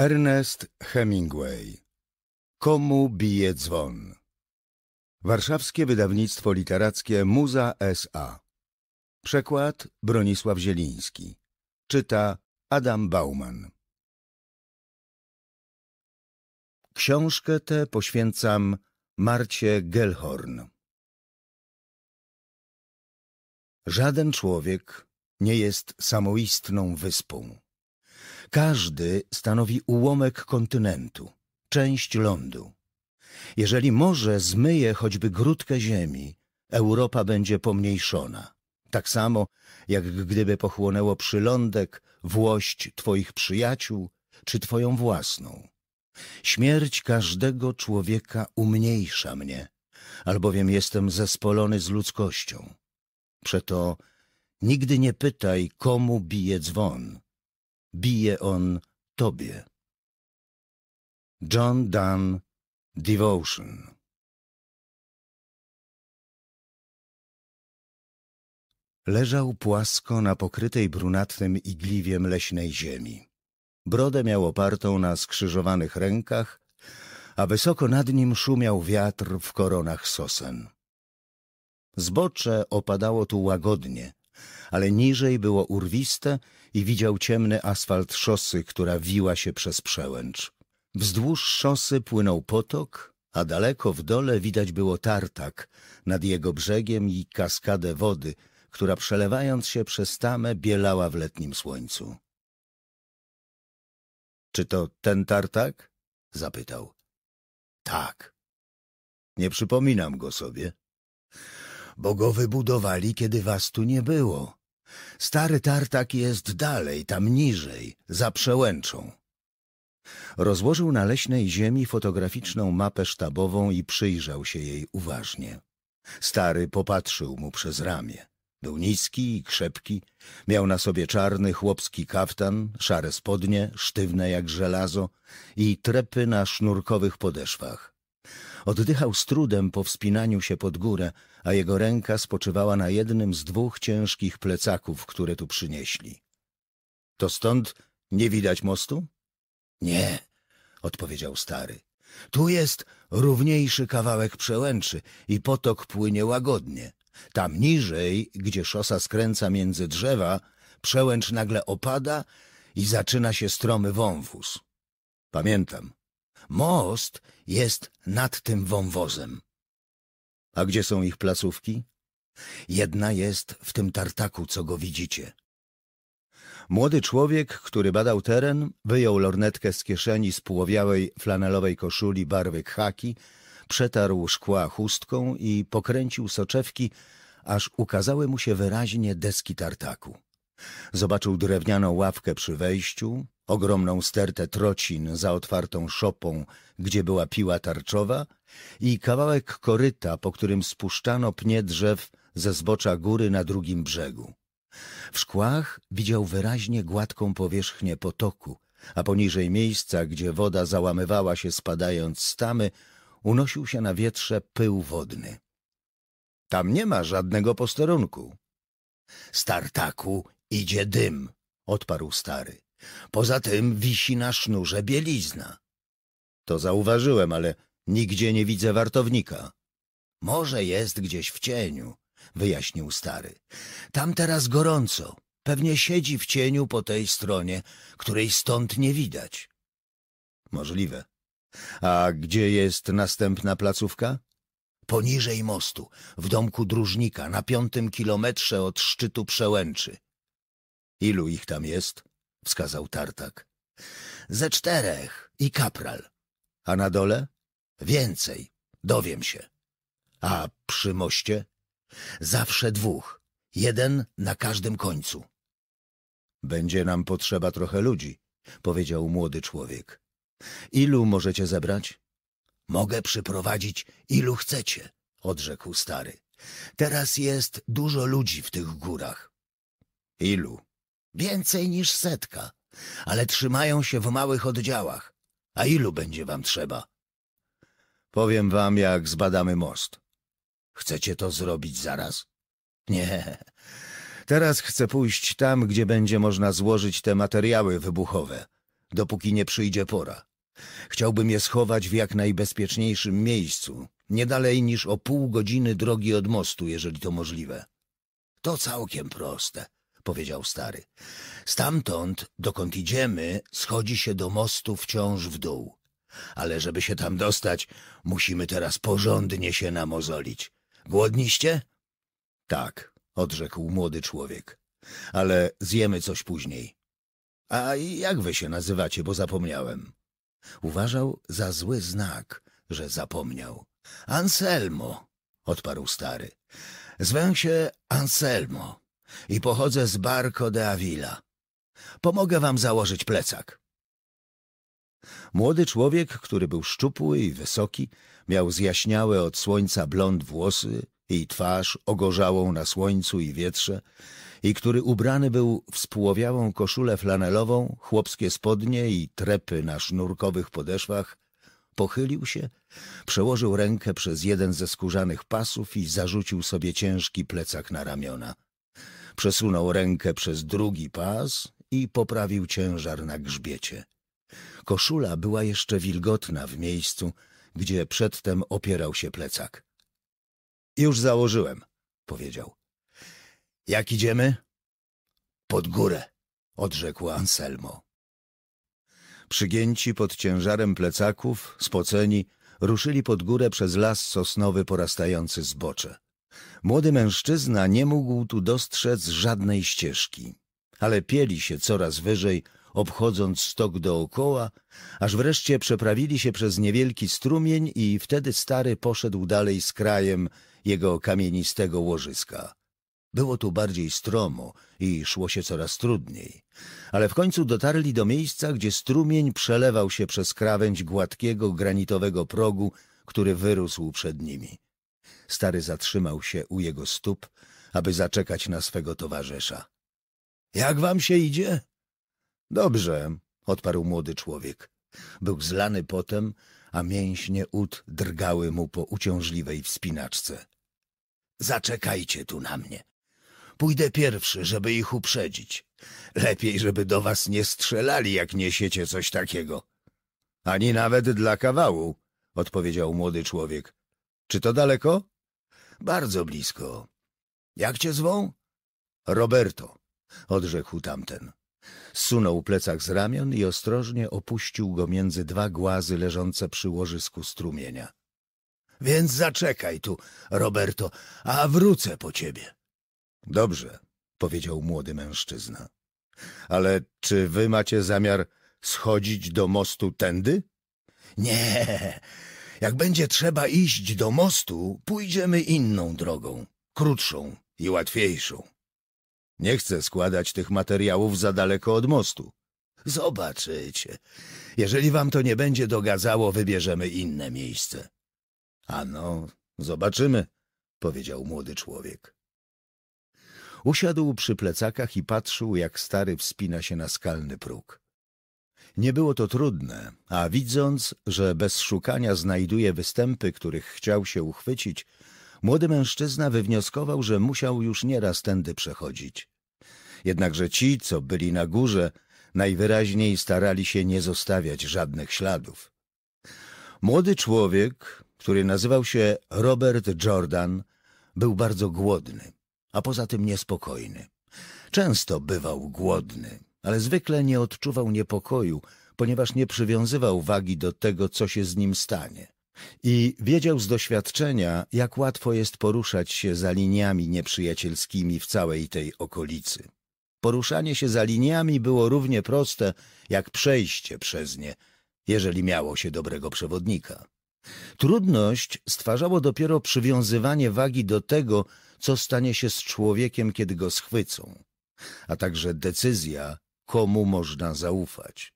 Ernest Hemingway Komu bije dzwon? Warszawskie wydawnictwo literackie Muza S.A. Przekład Bronisław Zieliński. Czyta Adam Bauman. Książkę tę poświęcam Marcie Gellhorn. Żaden człowiek nie jest samoistną wyspą. Każdy stanowi ułamek kontynentu, część lądu. Jeżeli morze zmyje choćby grudkę ziemi, Europa będzie pomniejszona. Tak samo, jak gdyby pochłonęło przylądek, włość twoich przyjaciół, czy twoją własną. Śmierć każdego człowieka umniejsza mnie, albowiem jestem zespolony z ludzkością. Przeto nigdy nie pytaj, komu bije dzwon. Bije on tobie. John Donne Devotion Leżał płasko na pokrytej brunatnym igliwiem leśnej ziemi. Brodę miał opartą na skrzyżowanych rękach, a wysoko nad nim szumiał wiatr w koronach sosen. Zbocze opadało tu łagodnie, ale niżej było urwiste i widział ciemny asfalt szosy, która wiła się przez przełęcz. Wzdłuż szosy płynął potok, a daleko w dole widać było tartak nad jego brzegiem i kaskadę wody, która przelewając się przez tamę bielała w letnim słońcu. — Czy to ten tartak? — zapytał. — Tak. Nie przypominam go sobie. Bo go wybudowali, kiedy was tu nie było. Stary tartak jest dalej, tam niżej, za przełęczą. Rozłożył na leśnej ziemi fotograficzną mapę sztabową i przyjrzał się jej uważnie. Stary popatrzył mu przez ramię. Był niski i krzepki, miał na sobie czarny chłopski kaftan, szare spodnie, sztywne jak żelazo i trepy na sznurkowych podeszwach. Oddychał z trudem po wspinaniu się pod górę, a jego ręka spoczywała na jednym z dwóch ciężkich plecaków, które tu przynieśli. — To stąd nie widać mostu? — Nie, odpowiedział stary. Tu jest równiejszy kawałek przełęczy i potok płynie łagodnie. Tam niżej, gdzie szosa skręca między drzewa, przełęcz nagle opada i zaczyna się stromy wąwóz. Pamiętam. Most jest nad tym wąwozem. A gdzie są ich placówki? Jedna jest w tym tartaku, co go widzicie. Młody człowiek, który badał teren, wyjął lornetkę z kieszeni spłowiałej flanelowej koszuli barwy khaki, przetarł szkła chustką i pokręcił soczewki, aż ukazały mu się wyraźnie deski tartaku. Zobaczył drewnianą ławkę przy wejściu, ogromną stertę trocin za otwartą szopą, gdzie była piła tarczowa i kawałek koryta, po którym spuszczano pnie drzew ze zbocza góry na drugim brzegu. W szkłach widział wyraźnie gładką powierzchnię potoku, a poniżej miejsca, gdzie woda załamywała się spadając z tamy, unosił się na wietrze pył wodny. Tam nie ma żadnego posterunku. Startaku idzie dym, odparł stary. Poza tym wisi na sznurze bielizna. To zauważyłem, ale nigdzie nie widzę wartownika. Może jest gdzieś w cieniu, wyjaśnił stary. Tam teraz gorąco. Pewnie siedzi w cieniu po tej stronie, której stąd nie widać. Możliwe. A gdzie jest następna placówka? Poniżej mostu, w domku dróżnika, na piątym kilometrze od szczytu przełęczy. Ilu ich tam jest? wskazał tartak. Ze czterech i kapral. A na dole? Więcej. Dowiem się. A przy moście? Zawsze dwóch. Jeden na każdym końcu. Będzie nam potrzeba trochę ludzi, powiedział młody człowiek. Ilu możecie zebrać? Mogę przyprowadzić ilu chcecie, odrzekł stary. Teraz jest dużo ludzi w tych górach. Ilu? Więcej niż setka, ale trzymają się w małych oddziałach. A ilu będzie wam trzeba? Powiem wam, jak zbadamy most. Chcecie to zrobić zaraz? Nie. Teraz chcę pójść tam, gdzie będzie można złożyć te materiały wybuchowe. dopóki nie przyjdzie pora. Chciałbym je schować w jak najbezpieczniejszym miejscu, nie dalej niż o pół godziny drogi od mostu, jeżeli to możliwe. To całkiem proste, powiedział stary. Stamtąd, dokąd idziemy, schodzi się do mostu wciąż w dół. Ale żeby się tam dostać, musimy teraz porządnie się namozolić. Głodniście? Tak, odrzekł młody człowiek. Ale zjemy coś później. A jak wy się nazywacie, bo zapomniałem? Uważał za zły znak, że zapomniał. Anselmo, odparł stary. Zwę się Anselmo i pochodzę z Barco de Avila. Pomogę wam założyć plecak. Młody człowiek, który był szczupły i wysoki, miał zjaśniałe od słońca blond włosy i twarz ogorzałą na słońcu i wietrze i który ubrany był w spłowiałą koszulę flanelową, chłopskie spodnie i trepy na sznurkowych podeszwach, pochylił się, przełożył rękę przez jeden ze skórzanych pasów i zarzucił sobie ciężki plecak na ramiona. Przesunął rękę przez drugi pas i poprawił ciężar na grzbiecie. Koszula była jeszcze wilgotna w miejscu, gdzie przedtem opierał się plecak. Już założyłem, powiedział. Jak idziemy? Pod górę, odrzekł Anselmo. Przygięci pod ciężarem plecaków, spoceni, ruszyli pod górę przez las sosnowy porastający zbocze. Młody mężczyzna nie mógł tu dostrzec żadnej ścieżki, ale pieli się coraz wyżej, obchodząc stok dookoła, aż wreszcie przeprawili się przez niewielki strumień i wtedy stary poszedł dalej z krajem jego kamienistego łożyska. Było tu bardziej stromo i szło się coraz trudniej, ale w końcu dotarli do miejsca, gdzie strumień przelewał się przez krawędź gładkiego granitowego progu, który wyrósł przed nimi. Stary zatrzymał się u jego stóp, aby zaczekać na swego towarzysza. — Jak wam się idzie? — Dobrze — odparł młody człowiek. Był zlany potem, a mięśnie ud drgały mu po uciążliwej wspinaczce. — Zaczekajcie tu na mnie. Pójdę pierwszy, żeby ich uprzedzić. Lepiej, żeby do was nie strzelali, jak niesiecie coś takiego. — Ani nawet dla kawału — odpowiedział młody człowiek. — Czy to daleko? — Bardzo blisko. — Jak cię zwą? — Roberto — odrzekł tamten. Zsunął plecak z ramion i ostrożnie opuścił go między dwa głazy leżące przy łożysku strumienia. — Więc zaczekaj tu, Roberto, a wrócę po ciebie. — Dobrze — powiedział młody mężczyzna. — Ale czy wy macie zamiar schodzić do mostu tędy? — Nie. Jak będzie trzeba iść do mostu, pójdziemy inną drogą, krótszą i łatwiejszą. Nie chcę składać tych materiałów za daleko od mostu. Zobaczycie. Jeżeli wam to nie będzie dogadzało, wybierzemy inne miejsce. Ano, zobaczymy, powiedział młody człowiek. Usiadł przy plecakach i patrzył, jak stary wspina się na skalny próg. Nie było to trudne, a widząc, że bez szukania znajduje występy, których chciał się uchwycić, Młody mężczyzna wywnioskował, że musiał już nieraz tędy przechodzić. Jednakże ci, co byli na górze, najwyraźniej starali się nie zostawiać żadnych śladów. Młody człowiek, który nazywał się Robert Jordan, był bardzo głodny, a poza tym niespokojny. Często bywał głodny, ale zwykle nie odczuwał niepokoju, ponieważ nie przywiązywał wagi do tego, co się z nim stanie. I wiedział z doświadczenia, jak łatwo jest poruszać się za liniami nieprzyjacielskimi w całej tej okolicy. Poruszanie się za liniami było równie proste, jak przejście przez nie, jeżeli miało się dobrego przewodnika. Trudność stwarzało dopiero przywiązywanie wagi do tego, co stanie się z człowiekiem, kiedy go schwycą, a także decyzja, komu można zaufać.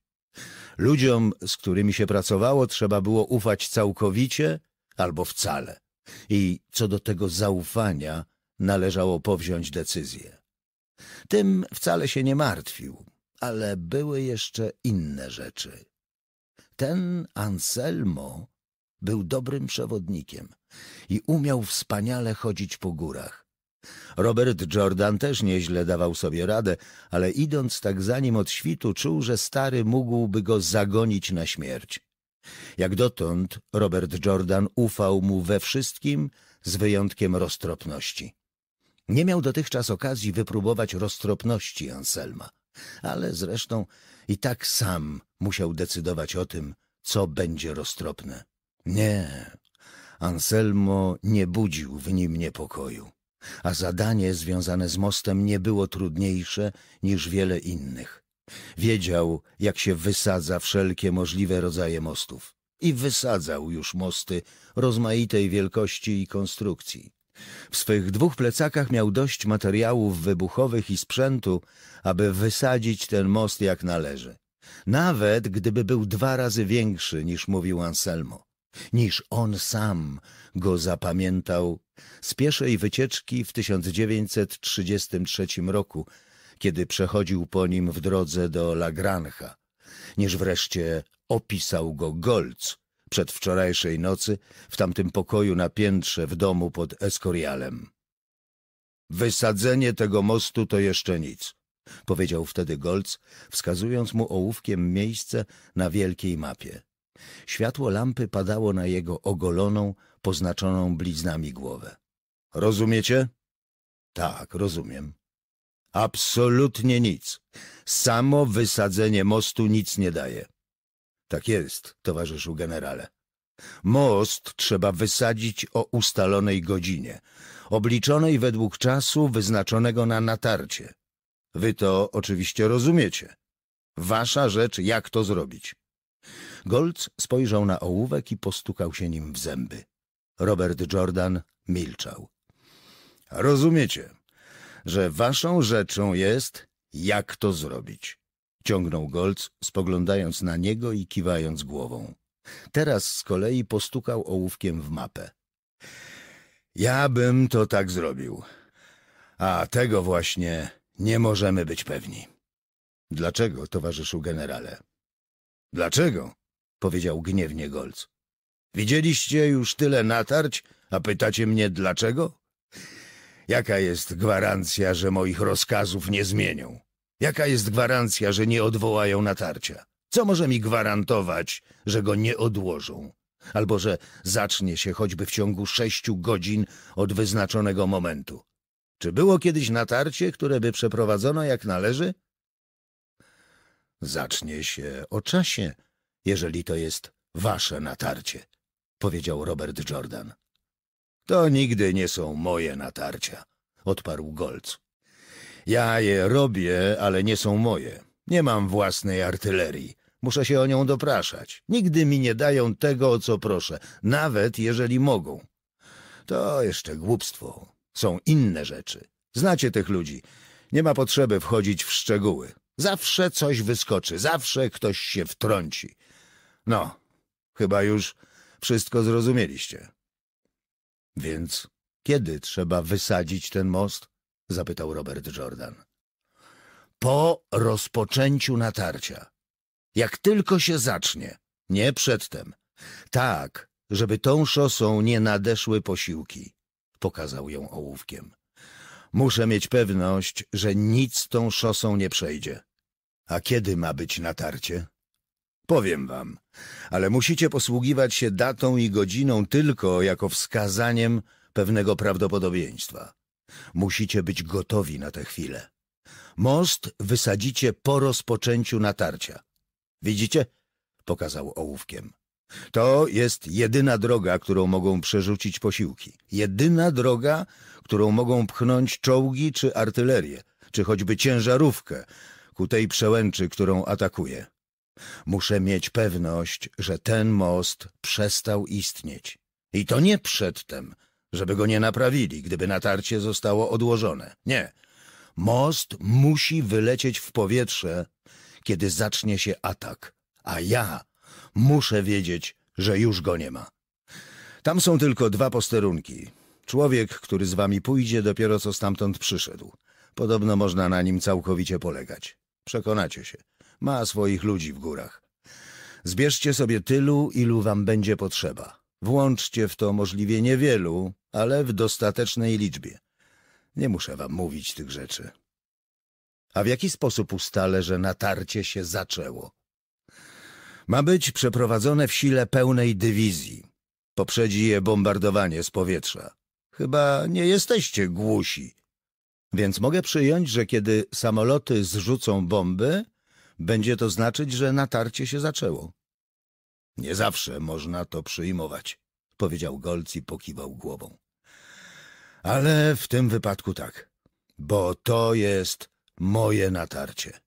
Ludziom, z którymi się pracowało, trzeba było ufać całkowicie albo wcale. I co do tego zaufania należało powziąć decyzję. Tym wcale się nie martwił, ale były jeszcze inne rzeczy. Ten Anselmo był dobrym przewodnikiem i umiał wspaniale chodzić po górach. Robert Jordan też nieźle dawał sobie radę, ale idąc tak za nim od świtu, czuł, że stary mógłby go zagonić na śmierć. Jak dotąd Robert Jordan ufał mu we wszystkim, z wyjątkiem roztropności. Nie miał dotychczas okazji wypróbować roztropności Anselma, ale zresztą i tak sam musiał decydować o tym, co będzie roztropne. Nie, Anselmo nie budził w nim niepokoju, a zadanie związane z mostem nie było trudniejsze niż wiele innych. Wiedział, jak się wysadza wszelkie możliwe rodzaje mostów i wysadzał już mosty rozmaitej wielkości i konstrukcji. W swych dwóch plecakach miał dość materiałów wybuchowych i sprzętu, aby wysadzić ten most jak należy. Nawet gdyby był dwa razy większy, niż mówił Anselmo, niż on sam go zapamiętał z pieszej wycieczki w 1933 roku, kiedy przechodził po nim w drodze do La Granja, niż wreszcie opisał go Golc przedwczorajszej nocy w tamtym pokoju na piętrze w domu pod Escorialem. Wysadzenie tego mostu to jeszcze nic, powiedział wtedy Golc, wskazując mu ołówkiem miejsce na wielkiej mapie. Światło lampy padało na jego ogoloną, poznaczoną bliznami głowę. Rozumiecie? Tak, rozumiem. Absolutnie nic. Samo wysadzenie mostu nic nie daje. Tak jest, towarzyszu generale. Most trzeba wysadzić o ustalonej godzinie, obliczonej według czasu wyznaczonego na natarcie. Wy to oczywiście rozumiecie. Wasza rzecz, jak to zrobić. Golc spojrzał na ołówek i postukał się nim w zęby. Robert Jordan milczał. Rozumiecie, że waszą rzeczą jest, jak to zrobić. Ciągnął Golc, spoglądając na niego i kiwając głową. Teraz z kolei postukał ołówkiem w mapę. Ja bym to tak zrobił. A tego właśnie nie możemy być pewni. Dlaczego, towarzyszu generale? Dlaczego? Powiedział gniewnie Golc. Widzieliście już tyle natarć, a pytacie mnie dlaczego? Jaka jest gwarancja, że moich rozkazów nie zmienią? Jaka jest gwarancja, że nie odwołają natarcia? Co może mi gwarantować, że go nie odłożą? Albo że zacznie się choćby w ciągu sześciu godzin od wyznaczonego momentu? Czy było kiedyś natarcie, które by przeprowadzono jak należy? Zacznie się o czasie, jeżeli to jest wasze natarcie, powiedział Robert Jordan. To nigdy nie są moje natarcia, odparł Golc. Ja je robię, ale nie są moje. Nie mam własnej artylerii. Muszę się o nią dopraszać. Nigdy mi nie dają tego, o co proszę, nawet jeżeli mogą. To jeszcze głupstwo. Są inne rzeczy. Znacie tych ludzi. Nie ma potrzeby wchodzić w szczegóły. Zawsze coś wyskoczy, zawsze ktoś się wtrąci. No, chyba już wszystko zrozumieliście. Więc kiedy trzeba wysadzić ten most? zapytał Robert Jordan. Po rozpoczęciu natarcia. Jak tylko się zacznie, nie przedtem. Tak, żeby tą szosą nie nadeszły posiłki. Pokazał ją ołówkiem. Muszę mieć pewność, że nic tą szosą nie przejdzie. A kiedy ma być natarcie? Powiem wam, ale musicie posługiwać się datą i godziną tylko jako wskazaniem pewnego prawdopodobieństwa. Musicie być gotowi na tę chwilę. Most wysadzicie po rozpoczęciu natarcia. Widzicie? Pokazał ołówkiem. To jest jedyna droga, którą mogą przerzucić posiłki. Jedyna droga, którą mogą pchnąć czołgi czy artylerię, czy choćby ciężarówkę ku tej przełęczy, którą atakuje. Muszę mieć pewność, że ten most przestał istnieć. I to nie przedtem, żeby go nie naprawili, gdyby natarcie zostało odłożone. Nie. Most musi wylecieć w powietrze, kiedy zacznie się atak, a ja muszę wiedzieć, że już go nie ma. Tam są tylko dwa posterunki. Człowiek, który z wami pójdzie, dopiero co stamtąd przyszedł. Podobno można na nim całkowicie polegać. Przekonacie się. Ma swoich ludzi w górach. Zbierzcie sobie tylu, ilu wam będzie potrzeba. Włączcie w to możliwie niewielu, ale w dostatecznej liczbie. Nie muszę wam mówić tych rzeczy. A w jaki sposób ustalę, że natarcie się zaczęło? Ma być przeprowadzone w sile pełnej dywizji. Poprzedzi je bombardowanie z powietrza. Chyba nie jesteście głusi. Więc mogę przyjąć, że kiedy samoloty zrzucą bomby, będzie to znaczyć, że natarcie się zaczęło. Nie zawsze można to przyjmować, powiedział Golc i pokiwał głową. Ale w tym wypadku tak, bo to jest moje natarcie.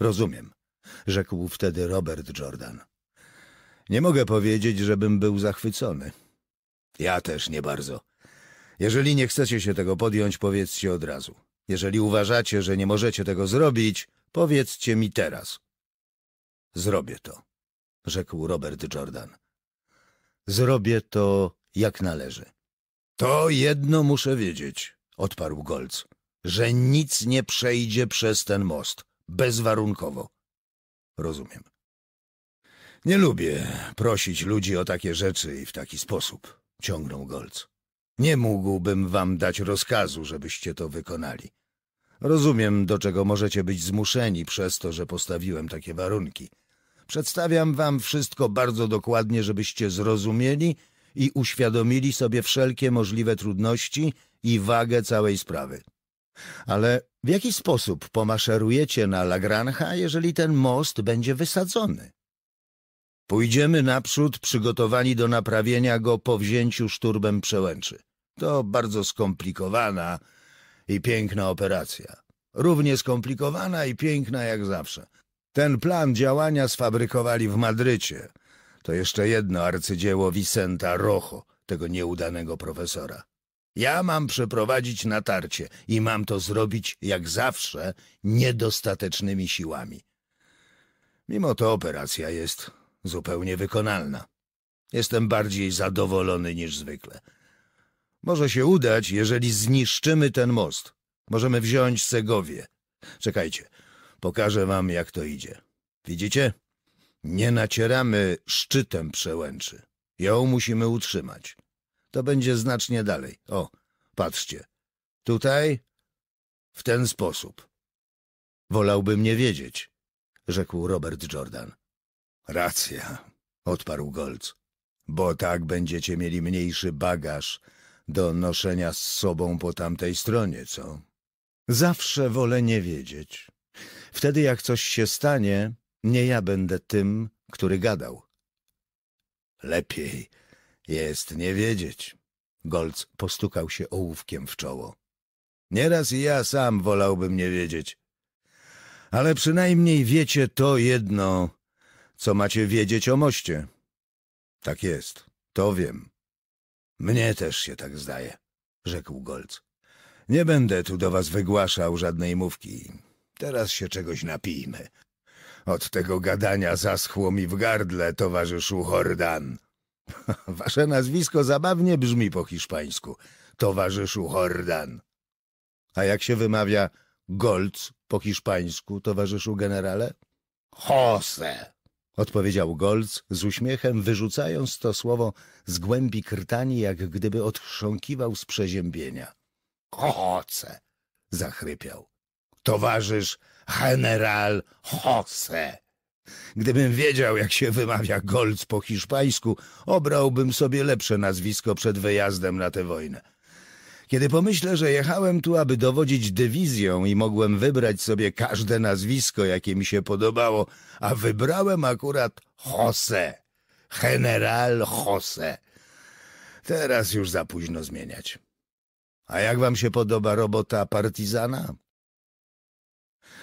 Rozumiem, rzekł wtedy Robert Jordan. Nie mogę powiedzieć, żebym był zachwycony. Ja też nie bardzo. Jeżeli nie chcecie się tego podjąć, powiedzcie od razu. Jeżeli uważacie, że nie możecie tego zrobić, powiedzcie mi teraz. Zrobię to, rzekł Robert Jordan. Zrobię to jak należy. To jedno muszę wiedzieć, odparł Golc, że nic nie przejdzie przez ten most, bezwarunkowo. Rozumiem. Nie lubię prosić ludzi o takie rzeczy i w taki sposób, ciągnął Golc. Nie mógłbym wam dać rozkazu, żebyście to wykonali. Rozumiem, do czego możecie być zmuszeni przez to, że postawiłem takie warunki. Przedstawiam wam wszystko bardzo dokładnie, żebyście zrozumieli i uświadomili sobie wszelkie możliwe trudności i wagę całej sprawy. Ale w jaki sposób pomaszerujecie na Lagrancha, jeżeli ten most będzie wysadzony? Pójdziemy naprzód przygotowani do naprawienia go po wzięciu szturbem przełęczy. To bardzo skomplikowana i piękna operacja. Równie skomplikowana i piękna jak zawsze. Ten plan działania sfabrykowali w Madrycie. To jeszcze jedno arcydzieło Vicenta Rojo, tego nieudanego profesora. Ja mam przeprowadzić natarcie i mam to zrobić, jak zawsze, niedostatecznymi siłami. Mimo to operacja jest zupełnie wykonalna. Jestem bardziej zadowolony niż zwykle. Może się udać, jeżeli zniszczymy ten most. Możemy wziąć Segowię. Czekajcie, pokażę wam, jak to idzie. Widzicie? Nie nacieramy szczytem przełęczy. Ją musimy utrzymać. To będzie znacznie dalej. O, patrzcie. Tutaj w ten sposób. Wolałbym nie wiedzieć, rzekł Robert Jordan. Racja, odparł Golc, bo tak będziecie mieli mniejszy bagaż do noszenia z sobą po tamtej stronie, co? Zawsze wolę nie wiedzieć. Wtedy jak coś się stanie, nie ja będę tym, który gadał. Lepiej jest nie wiedzieć. Golc postukał się ołówkiem w czoło. Nieraz i ja sam wolałbym nie wiedzieć. Ale przynajmniej wiecie to jedno, co macie wiedzieć o moście. Tak jest, to wiem. Mnie też się tak zdaje, rzekł Golc. Nie będę tu do was wygłaszał żadnej mówki. Teraz się czegoś napijmy. Od tego gadania zaschło mi w gardle, towarzyszu Hordan. Wasze nazwisko zabawnie brzmi po hiszpańsku, towarzyszu Hordan. A jak się wymawia Golc po hiszpańsku, towarzyszu generale? Jose, odpowiedział Golc z uśmiechem, wyrzucając to słowo z głębi krtani, jak gdyby odchrząkiwał z przeziębienia. Jose, zachrypiał. Towarzysz general Jose. Gdybym wiedział, jak się wymawia Golc po hiszpańsku, obrałbym sobie lepsze nazwisko przed wyjazdem na tę wojnę. Kiedy pomyślę, że jechałem tu, aby dowodzić dywizją i mogłem wybrać sobie każde nazwisko, jakie mi się podobało, a wybrałem akurat Jose, general Jose. Teraz już za późno zmieniać. A jak wam się podoba robota partyzana?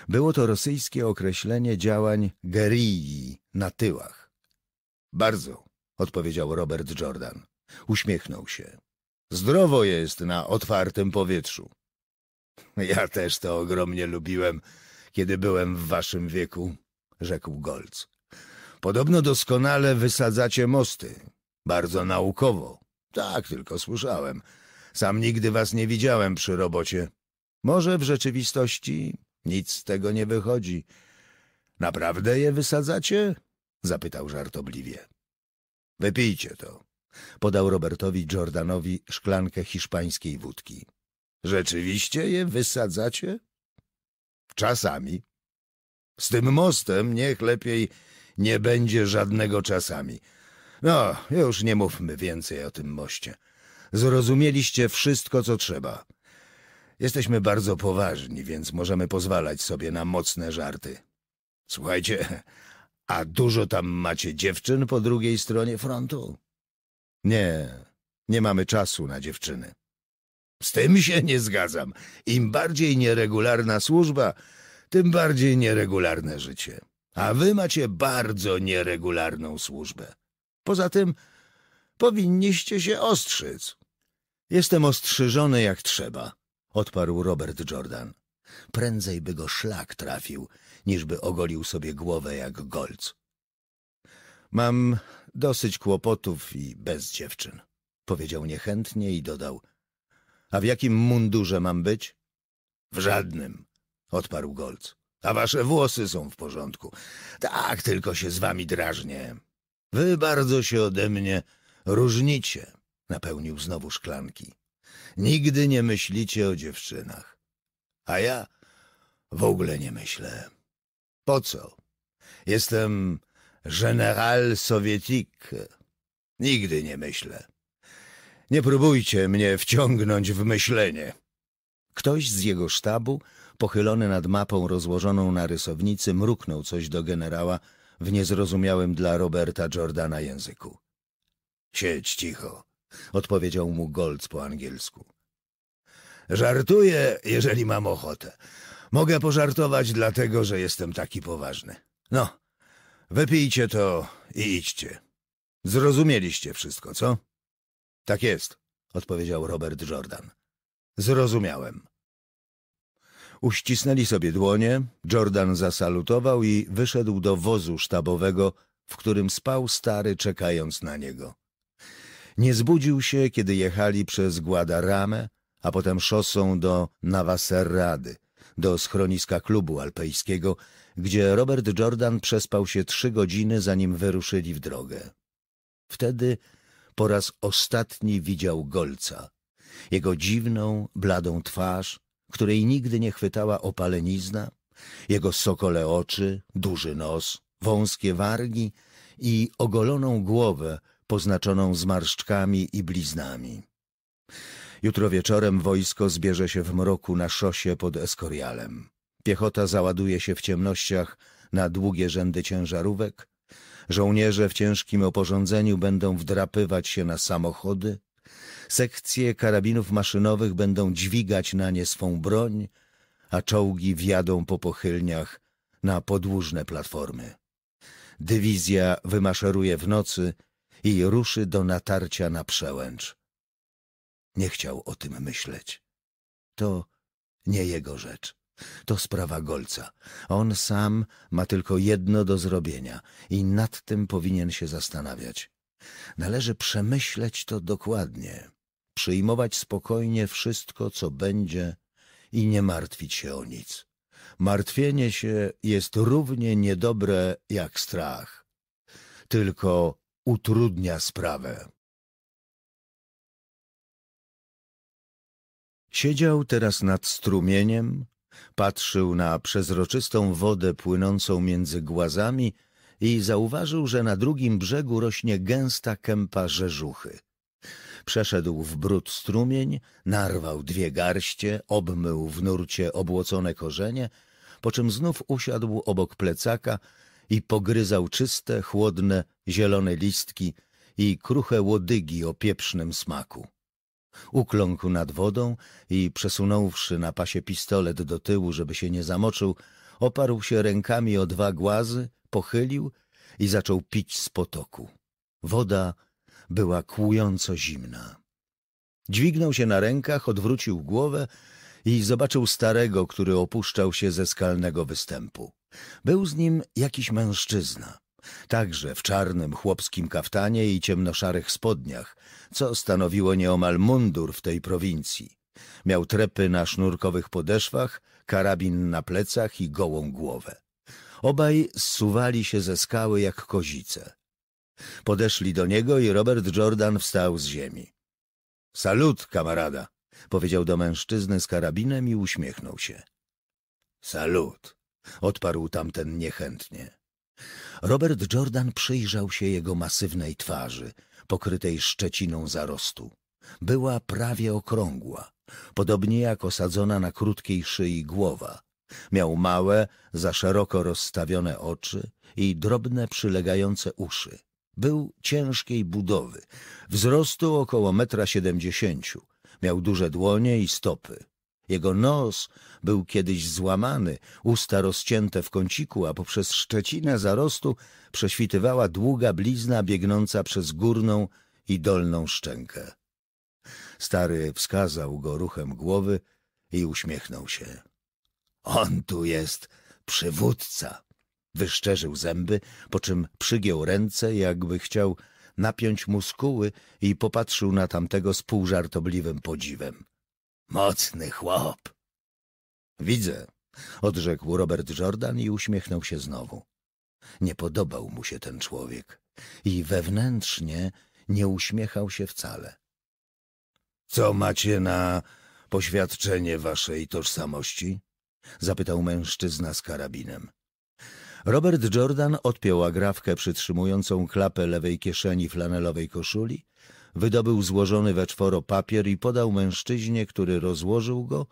Było to rosyjskie określenie działań gerilli na tyłach. Bardzo, odpowiedział Robert Jordan. Uśmiechnął się. Zdrowo jest na otwartym powietrzu. Ja też to ogromnie lubiłem, kiedy byłem w waszym wieku, rzekł Golc. Podobno doskonale wysadzacie mosty. Bardzo naukowo. Tak, tylko słyszałem. Sam nigdy was nie widziałem przy robocie. Może w rzeczywistości nic z tego nie wychodzi. Naprawdę je wysadzacie? Zapytał żartobliwie. Wypijcie to. Podał Robertowi Jordanowi szklankę hiszpańskiej wódki. Rzeczywiście je wysadzacie? Czasami. Z tym mostem niech lepiej nie będzie żadnego czasami. No, już nie mówmy więcej o tym moście. Zrozumieliście wszystko, co trzeba. Jesteśmy bardzo poważni, więc możemy pozwalać sobie na mocne żarty. Słuchajcie, a dużo tam macie dziewczyn po drugiej stronie frontu? Nie, nie mamy czasu na dziewczyny. Z tym się nie zgadzam. Im bardziej nieregularna służba, tym bardziej nieregularne życie. A wy macie bardzo nieregularną służbę. Poza tym powinniście się ostrzyc. Jestem ostrzyżony jak trzeba, odparł Robert Jordan. Prędzej by go szlak trafił, niż by ogolił sobie głowę jak golc. Mam dosyć kłopotów i bez dziewczyn, powiedział niechętnie i dodał. A w jakim mundurze mam być? W żadnym, odparł Golc. A wasze włosy są w porządku. Tak, tylko się z wami drażnię. Wy bardzo się ode mnie różnicie, napełnił znowu szklanki. Nigdy nie myślicie o dziewczynach. A ja w ogóle nie myślę. Po co? Jestem general sowiétique. Nigdy nie myślę. Nie próbujcie mnie wciągnąć w myślenie. Ktoś z jego sztabu, pochylony nad mapą rozłożoną na rysownicy, mruknął coś do generała w niezrozumiałym dla Roberta Jordana języku. Siedź cicho, odpowiedział mu Golc po angielsku. Żartuję, jeżeli mam ochotę. Mogę pożartować dlatego, że jestem taki poważny. No, wypijcie to i idźcie. Zrozumieliście wszystko, co? Tak jest, odpowiedział Robert Jordan. Zrozumiałem. Uścisnęli sobie dłonie, Jordan zasalutował i wyszedł do wozu sztabowego, w którym spał stary, czekając na niego. Nie zbudził się, kiedy jechali przez Guadarramę, a potem szosą do Navacerrady, do schroniska klubu alpejskiego, gdzie Robert Jordan przespał się trzy godziny, zanim wyruszyli w drogę. Wtedy po raz ostatni widział Golca. Jego dziwną, bladą twarz, której nigdy nie chwytała opalenizna, jego sokole oczy, duży nos, wąskie wargi i ogoloną głowę poznaczoną zmarszczkami i bliznami. Jutro wieczorem wojsko zbierze się w mroku na szosie pod Eskorialem. Piechota załaduje się w ciemnościach na długie rzędy ciężarówek, Żołnierze w ciężkim oporządzeniu będą wdrapywać się na samochody, sekcje karabinów maszynowych będą dźwigać na nie swą broń, a czołgi wjadą po pochylniach na podłużne platformy. Dywizja wymaszeruje w nocy i ruszy do natarcia na przełęcz. Nie chciał o tym myśleć. To nie jego rzecz. To sprawa Golca. On sam ma tylko jedno do zrobienia i nad tym powinien się zastanawiać. Należy przemyśleć to dokładnie, przyjmować spokojnie wszystko, co będzie i nie martwić się o nic. Martwienie się jest równie niedobre jak strach, tylko utrudnia sprawę. Siedział teraz nad strumieniem, Patrzył na przezroczystą wodę płynącą między głazami i zauważył, że na drugim brzegu rośnie gęsta kępa rzeżuchy. Przeszedł w brud strumień, narwał dwie garście, obmył w nurcie obłocone korzenie, po czym znów usiadł obok plecaka i pogryzał czyste, chłodne, zielone listki i kruche łodygi o pieprznym smaku. Ukląkł nad wodą i przesunąwszy na pasie pistolet do tyłu, żeby się nie zamoczył, oparł się rękami o dwa głazy, pochylił i zaczął pić z potoku. Woda była kłująco zimna. Dźwignął się na rękach, odwrócił głowę i zobaczył starego, który opuszczał się ze skalnego występu. Był z nim jakiś mężczyzna także w czarnym chłopskim kaftanie i ciemnoszarych spodniach, co stanowiło nieomal mundur w tej prowincji. Miał trepy na sznurkowych podeszwach, karabin na plecach i gołą głowę. Obaj zsuwali się ze skały jak kozice. Podeszli do niego i Robert Jordan wstał z ziemi. — Salut, kamarada powiedział do mężczyzny z karabinem i uśmiechnął się. Salut, odparł tamten niechętnie. Robert Jordan przyjrzał się jego masywnej twarzy, pokrytej szczeciną zarostu. Była prawie okrągła, podobnie jak osadzona na krótkiej szyi głowa. Miał małe, za szeroko rozstawione oczy i drobne przylegające uszy. Był ciężkiej budowy, wzrostu około metra siedemdziesięciu. Miał duże dłonie i stopy. Jego nos był kiedyś złamany, usta rozcięte w kąciku, a poprzez szczecinę zarostu prześwitywała długa blizna biegnąca przez górną i dolną szczękę. Stary wskazał go ruchem głowy i uśmiechnął się. On tu jest przywódca. Wyszczerzył zęby, po czym przygiął ręce, jakby chciał napiąć muskuły i popatrzył na tamtego z półżartobliwym podziwem. Mocny chłop. Widzę, odrzekł Robert Jordan i uśmiechnął się znowu. Nie podobał mu się ten człowiek i wewnętrznie nie uśmiechał się wcale. Co macie na poświadczenie waszej tożsamości? zapytał mężczyzna z karabinem. Robert Jordan odpiął agrafkę przytrzymującą klapę lewej kieszeni flanelowej koszuli, wydobył złożony we czworo papier i podał mężczyźnie, który rozłożył go,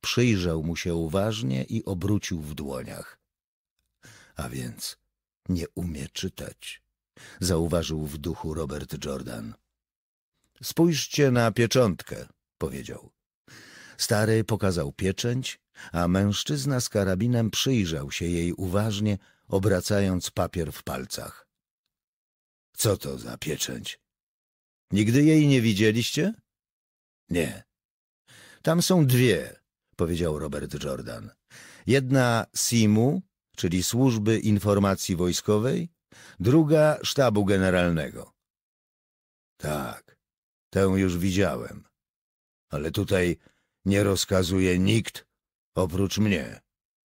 przyjrzał mu się uważnie i obrócił w dłoniach. A więc nie umie czytać, zauważył w duchu Robert Jordan. Spójrzcie na pieczątkę, powiedział. Stary pokazał pieczęć, a mężczyzna z karabinem przyjrzał się jej uważnie, obracając papier w palcach. Co to za pieczęć? Nigdy jej nie widzieliście? Nie. Tam są dwie, powiedział Robert Jordan. Jedna SIMU, czyli Służby Informacji Wojskowej, druga Sztabu Generalnego. Tak, tę już widziałem. Ale tutaj nie rozkazuje nikt oprócz mnie,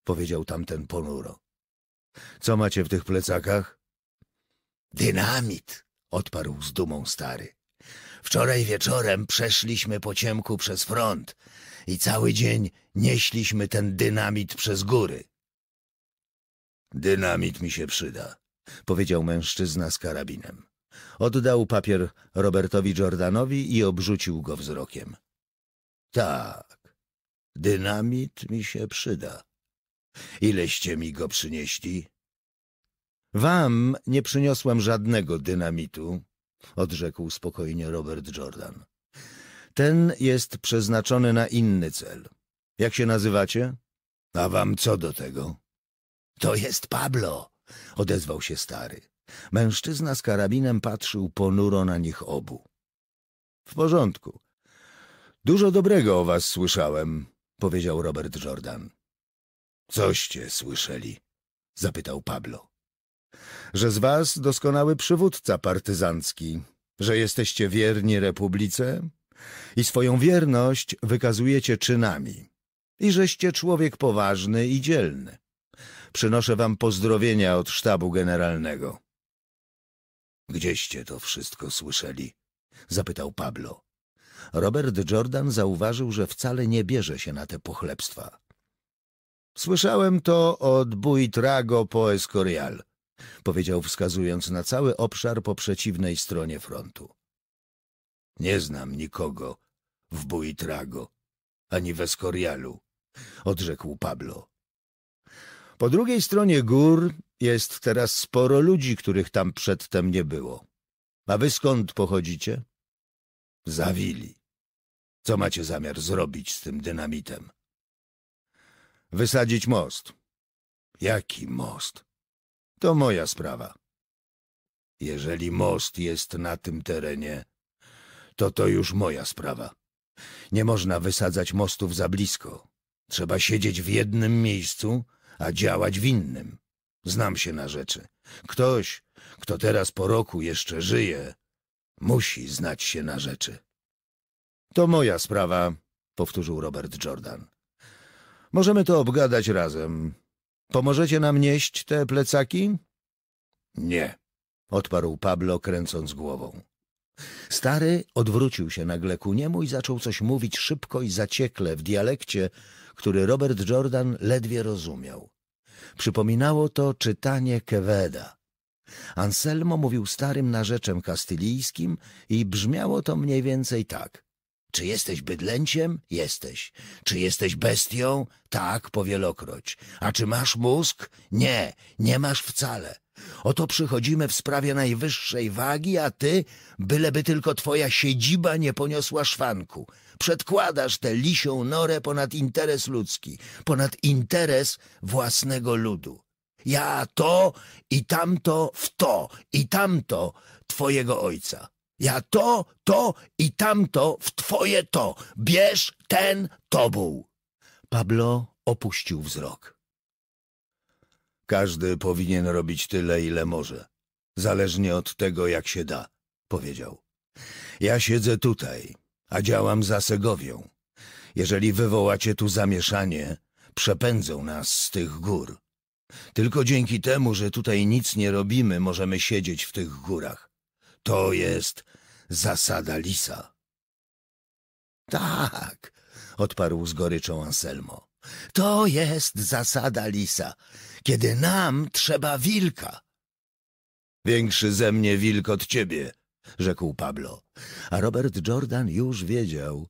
powiedział tamten ponuro. Co macie w tych plecakach? Dynamit, odparł z dumą stary. Wczoraj wieczorem przeszliśmy po ciemku przez front i cały dzień nieśliśmy ten dynamit przez góry. Dynamit mi się przyda, powiedział mężczyzna z karabinem. Oddał papier Robertowi Jordanowi i obrzucił go wzrokiem. Tak, dynamit mi się przyda. Ileście mi go przynieśli? Wam nie przyniosłem żadnego dynamitu, odrzekł spokojnie Robert Jordan. Ten jest przeznaczony na inny cel. Jak się nazywacie? A wam co do tego? To jest Pablo, odezwał się stary. Mężczyzna z karabinem patrzył ponuro na nich obu. W porządku. Dużo dobrego o was słyszałem, powiedział Robert Jordan. Coście słyszeli? zapytał Pablo że z was doskonały przywódca partyzancki, że jesteście wierni Republice i swoją wierność wykazujecie czynami i żeście człowiek poważny i dzielny. Przynoszę wam pozdrowienia od sztabu generalnego. Gdzieście to wszystko słyszeli? zapytał Pablo. Robert Jordan zauważył, że wcale nie bierze się na te pochlebstwa. Słyszałem to od Buitrago po Escorial, powiedział wskazując na cały obszar po przeciwnej stronie frontu. Nie znam nikogo w Buitrago, ani w Escorialu, odrzekł Pablo. Po drugiej stronie gór jest teraz sporo ludzi, których tam przedtem nie było. A wy skąd pochodzicie? Zawili. Co macie zamiar zrobić z tym dynamitem? Wysadzić most. Jaki most? To moja sprawa. Jeżeli most jest na tym terenie, to to już moja sprawa. Nie można wysadzać mostów za blisko. Trzeba siedzieć w jednym miejscu, a działać w innym. Znam się na rzeczy. Ktoś, kto teraz po roku jeszcze żyje, musi znać się na rzeczy. To moja sprawa, powtórzył Robert Jordan. Możemy to obgadać razem. Pomożecie nam nieść te plecaki? Nie, odparł Pablo, kręcąc głową. Stary odwrócił się nagle ku niemu i zaczął coś mówić szybko i zaciekle w dialekcie, który Robert Jordan ledwie rozumiał. Przypominało to czytanie Keweda. Anselmo mówił starym narzeczem kastylijskim i brzmiało to mniej więcej tak. Czy jesteś bydlęciem? Jesteś. Czy jesteś bestią? Tak, powielokroć. A czy masz mózg? Nie, nie masz wcale. Oto przychodzimy w sprawie najwyższej wagi, a ty, byleby tylko twoja siedziba nie poniosła szwanku. Przedkładasz tę lisią norę ponad interes ludzki, ponad interes własnego ludu. Ja to i tamto w to i tamto twojego ojca. Ja to, to i tamto w twoje to. Bierz ten tobuł. Pablo opuścił wzrok. Każdy powinien robić tyle, ile może. Zależnie od tego, jak się da, powiedział. Ja siedzę tutaj, a działam za Segowią. Jeżeli wywołacie tu zamieszanie, przepędzą nas z tych gór. Tylko dzięki temu, że tutaj nic nie robimy, możemy siedzieć w tych górach. To jest zasada lisa. Tak, odparł z goryczą Anselmo. To jest zasada lisa, kiedy nam trzeba wilka. Większy ze mnie wilk od ciebie, rzekł Pablo, a Robert Jordan już wiedział,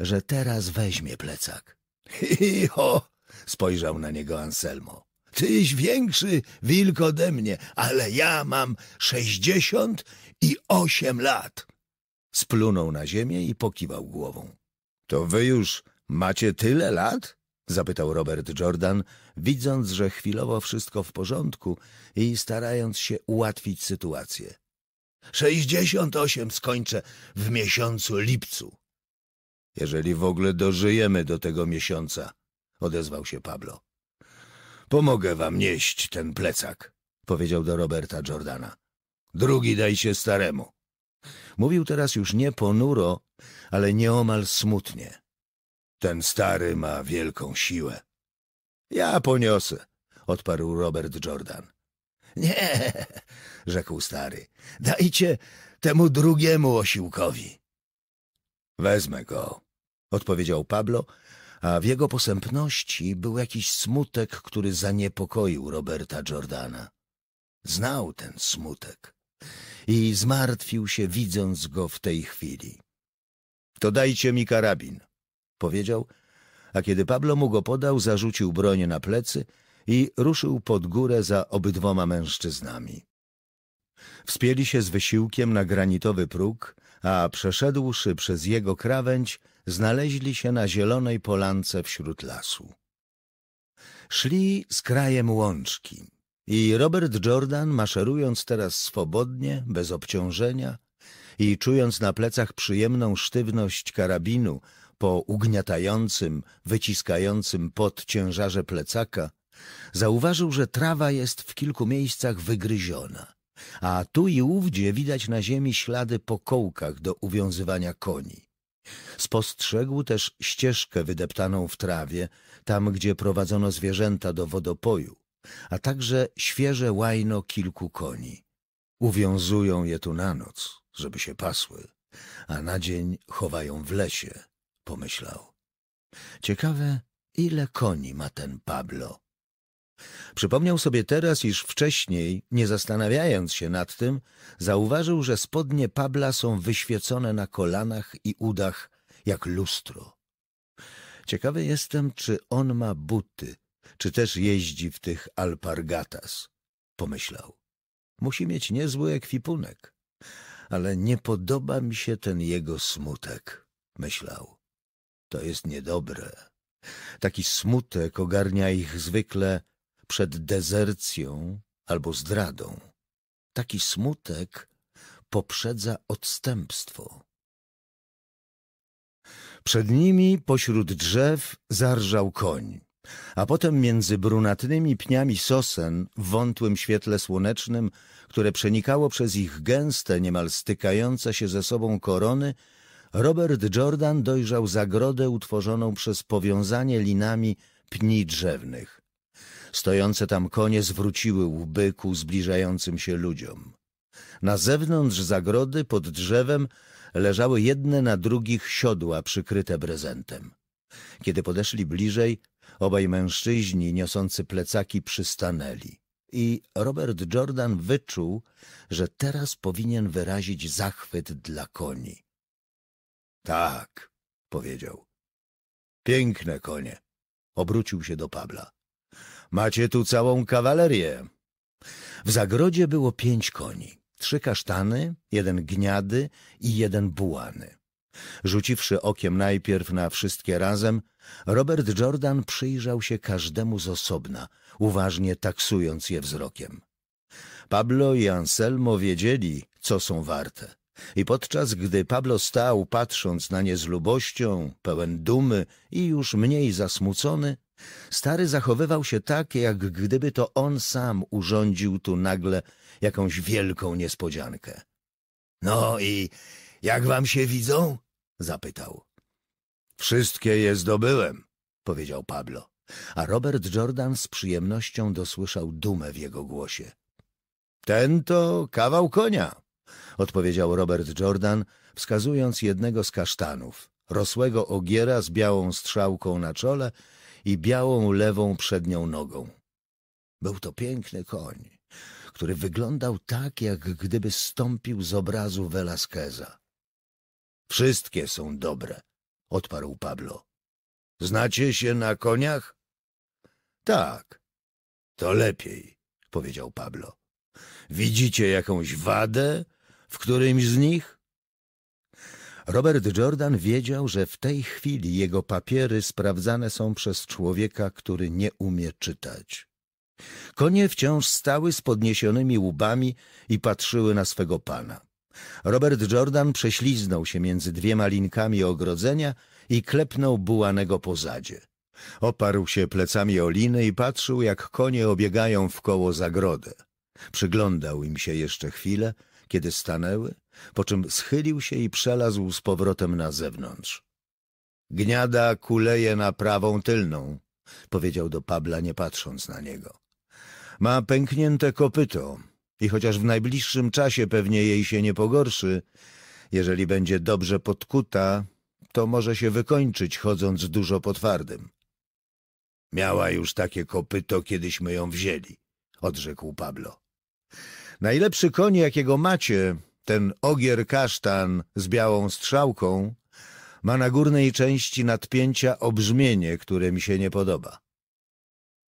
że teraz weźmie plecak. Hi, ho, spojrzał na niego Anselmo. Tyś większy wilk ode mnie, ale ja mam sześćdziesiąt i osiem lat. Splunął na ziemię i pokiwał głową. To wy już macie tyle lat? Zapytał Robert Jordan, widząc, że chwilowo wszystko w porządku i starając się ułatwić sytuację. Sześćdziesiąt osiem skończę w miesiącu lipcu. Jeżeli w ogóle dożyjemy do tego miesiąca, odezwał się Pablo. Pomogę wam nieść ten plecak, powiedział do Roberta Jordana. Drugi daj się staremu. Mówił teraz już nie ponuro, ale nieomal smutnie. Ten stary ma wielką siłę. Ja poniosę, odparł Robert Jordan. Nie, rzekł stary, dajcie temu drugiemu osiłkowi. Wezmę go, odpowiedział Pablo, a w jego posępności był jakiś smutek, który zaniepokoił Roberta Jordana. Znał ten smutek i zmartwił się, widząc go w tej chwili. — To dajcie mi karabin — powiedział, a kiedy Pablo mu go podał, zarzucił broń na plecy i ruszył pod górę za obydwoma mężczyznami. Wspięli się z wysiłkiem na granitowy próg, a przeszedłszy przez jego krawędź, znaleźli się na zielonej polance wśród lasu. Szli z krajem łączki i Robert Jordan, maszerując teraz swobodnie, bez obciążenia i czując na plecach przyjemną sztywność karabinu po ugniatającym, wyciskającym pod ciężarze plecaka, zauważył, że trawa jest w kilku miejscach wygryziona, a tu i ówdzie widać na ziemi ślady po kołkach do uwiązywania koni. Spostrzegł też ścieżkę wydeptaną w trawie, tam gdzie prowadzono zwierzęta do wodopoju, a także świeże łajno kilku koni. Uwiązują je tu na noc, żeby się pasły, a na dzień chowają w lesie, pomyślał. Ciekawe, ile koni ma ten Pablo. Przypomniał sobie teraz, iż wcześniej, nie zastanawiając się nad tym, zauważył, że spodnie Pabla są wyświecone na kolanach i udach jak lustro. Ciekawy jestem, czy on ma buty, czy też jeździ w tych alpargatas, pomyślał. Musi mieć niezły ekwipunek, ale nie podoba mi się ten jego smutek, myślał. To jest niedobre. Taki smutek ogarnia ich zwykle przed dezercją albo zdradą. Taki smutek poprzedza odstępstwo. Przed nimi pośród drzew zarżał koń, a potem między brunatnymi pniami sosen w wątłym świetle słonecznym, które przenikało przez ich gęste, niemal stykające się ze sobą korony, Robert Jordan dojrzał zagrodę utworzoną przez powiązanie linami pni drzewnych. Stojące tam konie zwróciły łby ku zbliżającym się ludziom. Na zewnątrz zagrody, pod drzewem, leżały jedne na drugich siodła przykryte brezentem. Kiedy podeszli bliżej, obaj mężczyźni niosący plecaki przystanęli. I Robert Jordan wyczuł, że teraz powinien wyrazić zachwyt dla koni. Tak, powiedział. Piękne konie. Obrócił się do Pabla. Macie tu całą kawalerię. W zagrodzie było pięć koni. Trzy kasztany, jeden gniady i jeden bułany. Rzuciwszy okiem najpierw na wszystkie razem, Robert Jordan przyjrzał się każdemu z osobna, uważnie taksując je wzrokiem. Pablo i Anselmo wiedzieli, co są warte. I podczas gdy Pablo stał, patrząc na nie z lubością, pełen dumy i już mniej zasmucony, stary zachowywał się tak, jak gdyby to on sam urządził tu nagle jakąś wielką niespodziankę. — No i jak wam się widzą? — zapytał. — Wszystkie je zdobyłem — powiedział Pablo, a Robert Jordan z przyjemnością dosłyszał dumę w jego głosie. — Ten to kawał konia odpowiedział Robert Jordan, wskazując jednego z kasztanów, rosłego ogiera z białą strzałką na czole i białą lewą przednią nogą. Był to piękny koń, który wyglądał tak, jak gdyby stąpił z obrazu Velasqueza. Wszystkie są dobre, odparł Pablo. Znacie się na koniach? Tak. To lepiej, powiedział Pablo. Widzicie jakąś wadę w którymś z nich? Robert Jordan wiedział, że w tej chwili jego papiery sprawdzane są przez człowieka, który nie umie czytać. Konie wciąż stały z podniesionymi łbami i patrzyły na swego pana. Robert Jordan prześliznął się między dwiema linkami ogrodzenia i klepnął bułanego po zadzie. Oparł się plecami o liny i patrzył, jak konie obiegają w koło zagrodę. Przyglądał im się jeszcze chwilę, kiedy stanęły, po czym schylił się i przelazł z powrotem na zewnątrz. Gniada kuleje na prawą tylną, powiedział do Pabla, nie patrząc na niego. Ma pęknięte kopyto i chociaż w najbliższym czasie pewnie jej się nie pogorszy, jeżeli będzie dobrze podkuta, to może się wykończyć chodząc dużo po twardym. Miała już takie kopyto, kiedyśmy ją wzięli, odrzekł Pablo. Najlepszy koń, jakiego macie, ten ogier kasztan z białą strzałką, ma na górnej części nadpięcia obrzmienie, które mi się nie podoba.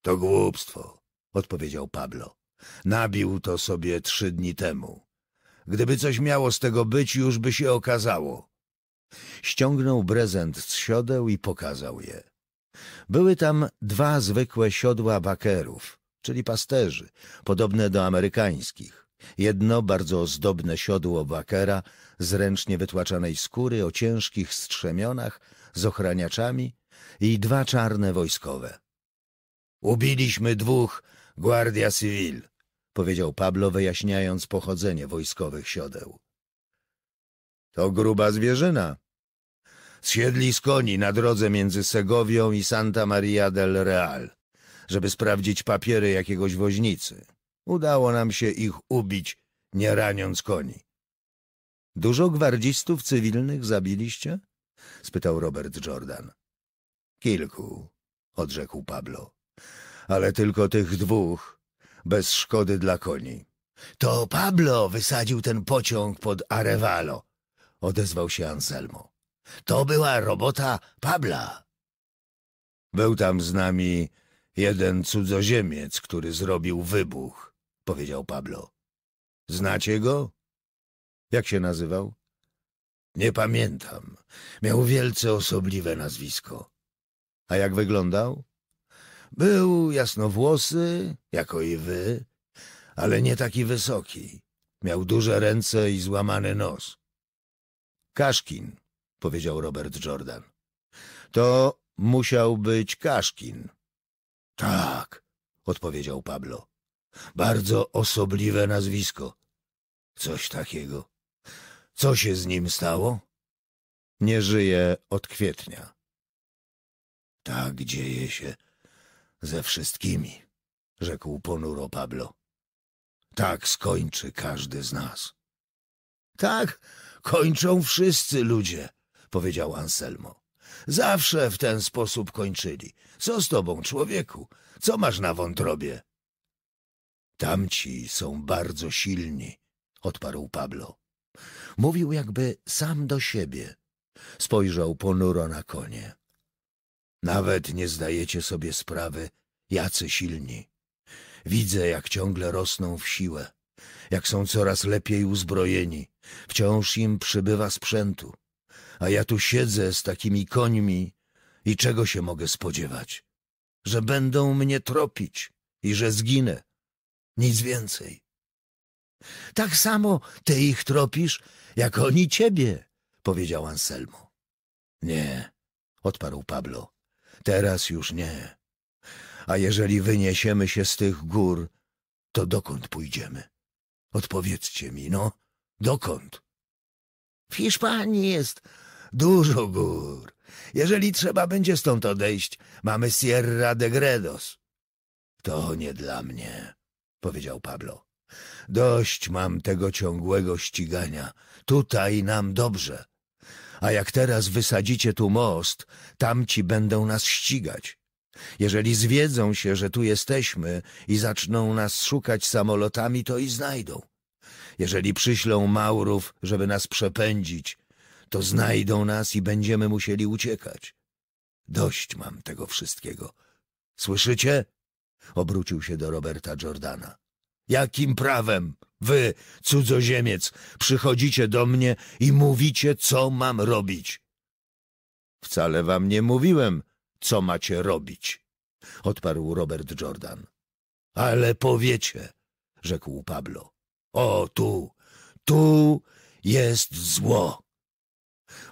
To głupstwo, odpowiedział Pablo. Nabił to sobie trzy dni temu. Gdyby coś miało z tego być, już by się okazało. Ściągnął prezent z siodeł i pokazał je. Były tam dwa zwykłe siodła bakerów, czyli pasterzy, podobne do amerykańskich. Jedno bardzo ozdobne siodło bakera z ręcznie wytłaczanej skóry o ciężkich strzemionach z ochraniaczami i dwa czarne wojskowe. Ubiliśmy dwóch Guardia Civil, powiedział Pablo, wyjaśniając pochodzenie wojskowych siodeł. To gruba zwierzyna. Zsiedli z koni na drodze między Segowią i Santa Maria del Real żeby sprawdzić papiery jakiegoś woźnicy. Udało nam się ich ubić, nie raniąc koni. Dużo gwardzistów cywilnych zabiliście? spytał Robert Jordan. Kilku, odrzekł Pablo. Ale tylko tych dwóch, bez szkody dla koni. To Pablo wysadził ten pociąg pod Arevalo, odezwał się Anselmo. To była robota Pabla. Był tam z nami Jeden cudzoziemiec, który zrobił wybuch, powiedział Pablo. Znacie go? Jak się nazywał? Nie pamiętam. Miał wielce osobliwe nazwisko. A jak wyglądał? Był jasnowłosy, jako i wy, ale nie taki wysoki. Miał duże ręce i złamany nos. Kaszkin, powiedział Robert Jordan. To musiał być Kaszkin. Tak, odpowiedział Pablo. Bardzo osobliwe nazwisko. Coś takiego. Co się z nim stało? Nie żyje od kwietnia. Tak dzieje się ze wszystkimi, rzekł ponuro Pablo. Tak skończy każdy z nas. Tak kończą wszyscy ludzie, powiedział Anselmo. Zawsze w ten sposób kończyli. Co z tobą, człowieku? Co masz na wątrobie? Tamci są bardzo silni, odparł Pablo. Mówił jakby sam do siebie. Spojrzał ponuro na konie. Nawet nie zdajecie sobie sprawy, jacy silni. Widzę, jak ciągle rosną w siłę, jak są coraz lepiej uzbrojeni. Wciąż im przybywa sprzętu. A ja tu siedzę z takimi końmi i czego się mogę spodziewać? Że będą mnie tropić i że zginę. Nic więcej. Tak samo ty ich tropisz, jak oni ciebie, powiedział Anselmo. Nie, odparł Pablo. Teraz już nie. A jeżeli wyniesiemy się z tych gór, to dokąd pójdziemy? Odpowiedzcie mi, no, dokąd? W Hiszpanii jest dużo gór. Jeżeli trzeba będzie stąd odejść, mamy Sierra de Gredos. To nie dla mnie, powiedział Pablo. Dość mam tego ciągłego ścigania. Tutaj nam dobrze. A jak teraz wysadzicie tu most, tamci będą nas ścigać. Jeżeli zwiedzą się, że tu jesteśmy i zaczną nas szukać samolotami, to i znajdą. Jeżeli przyślą Maurów, żeby nas przepędzić, to znajdą nas i będziemy musieli uciekać. Dość mam tego wszystkiego. Słyszycie? Obrócił się do Roberta Jordana. Jakim prawem wy, cudzoziemiec, przychodzicie do mnie i mówicie, co mam robić? Wcale wam nie mówiłem, co macie robić, odparł Robert Jordan. Ale powiecie, rzekł Pablo. O, tu, tu jest zło.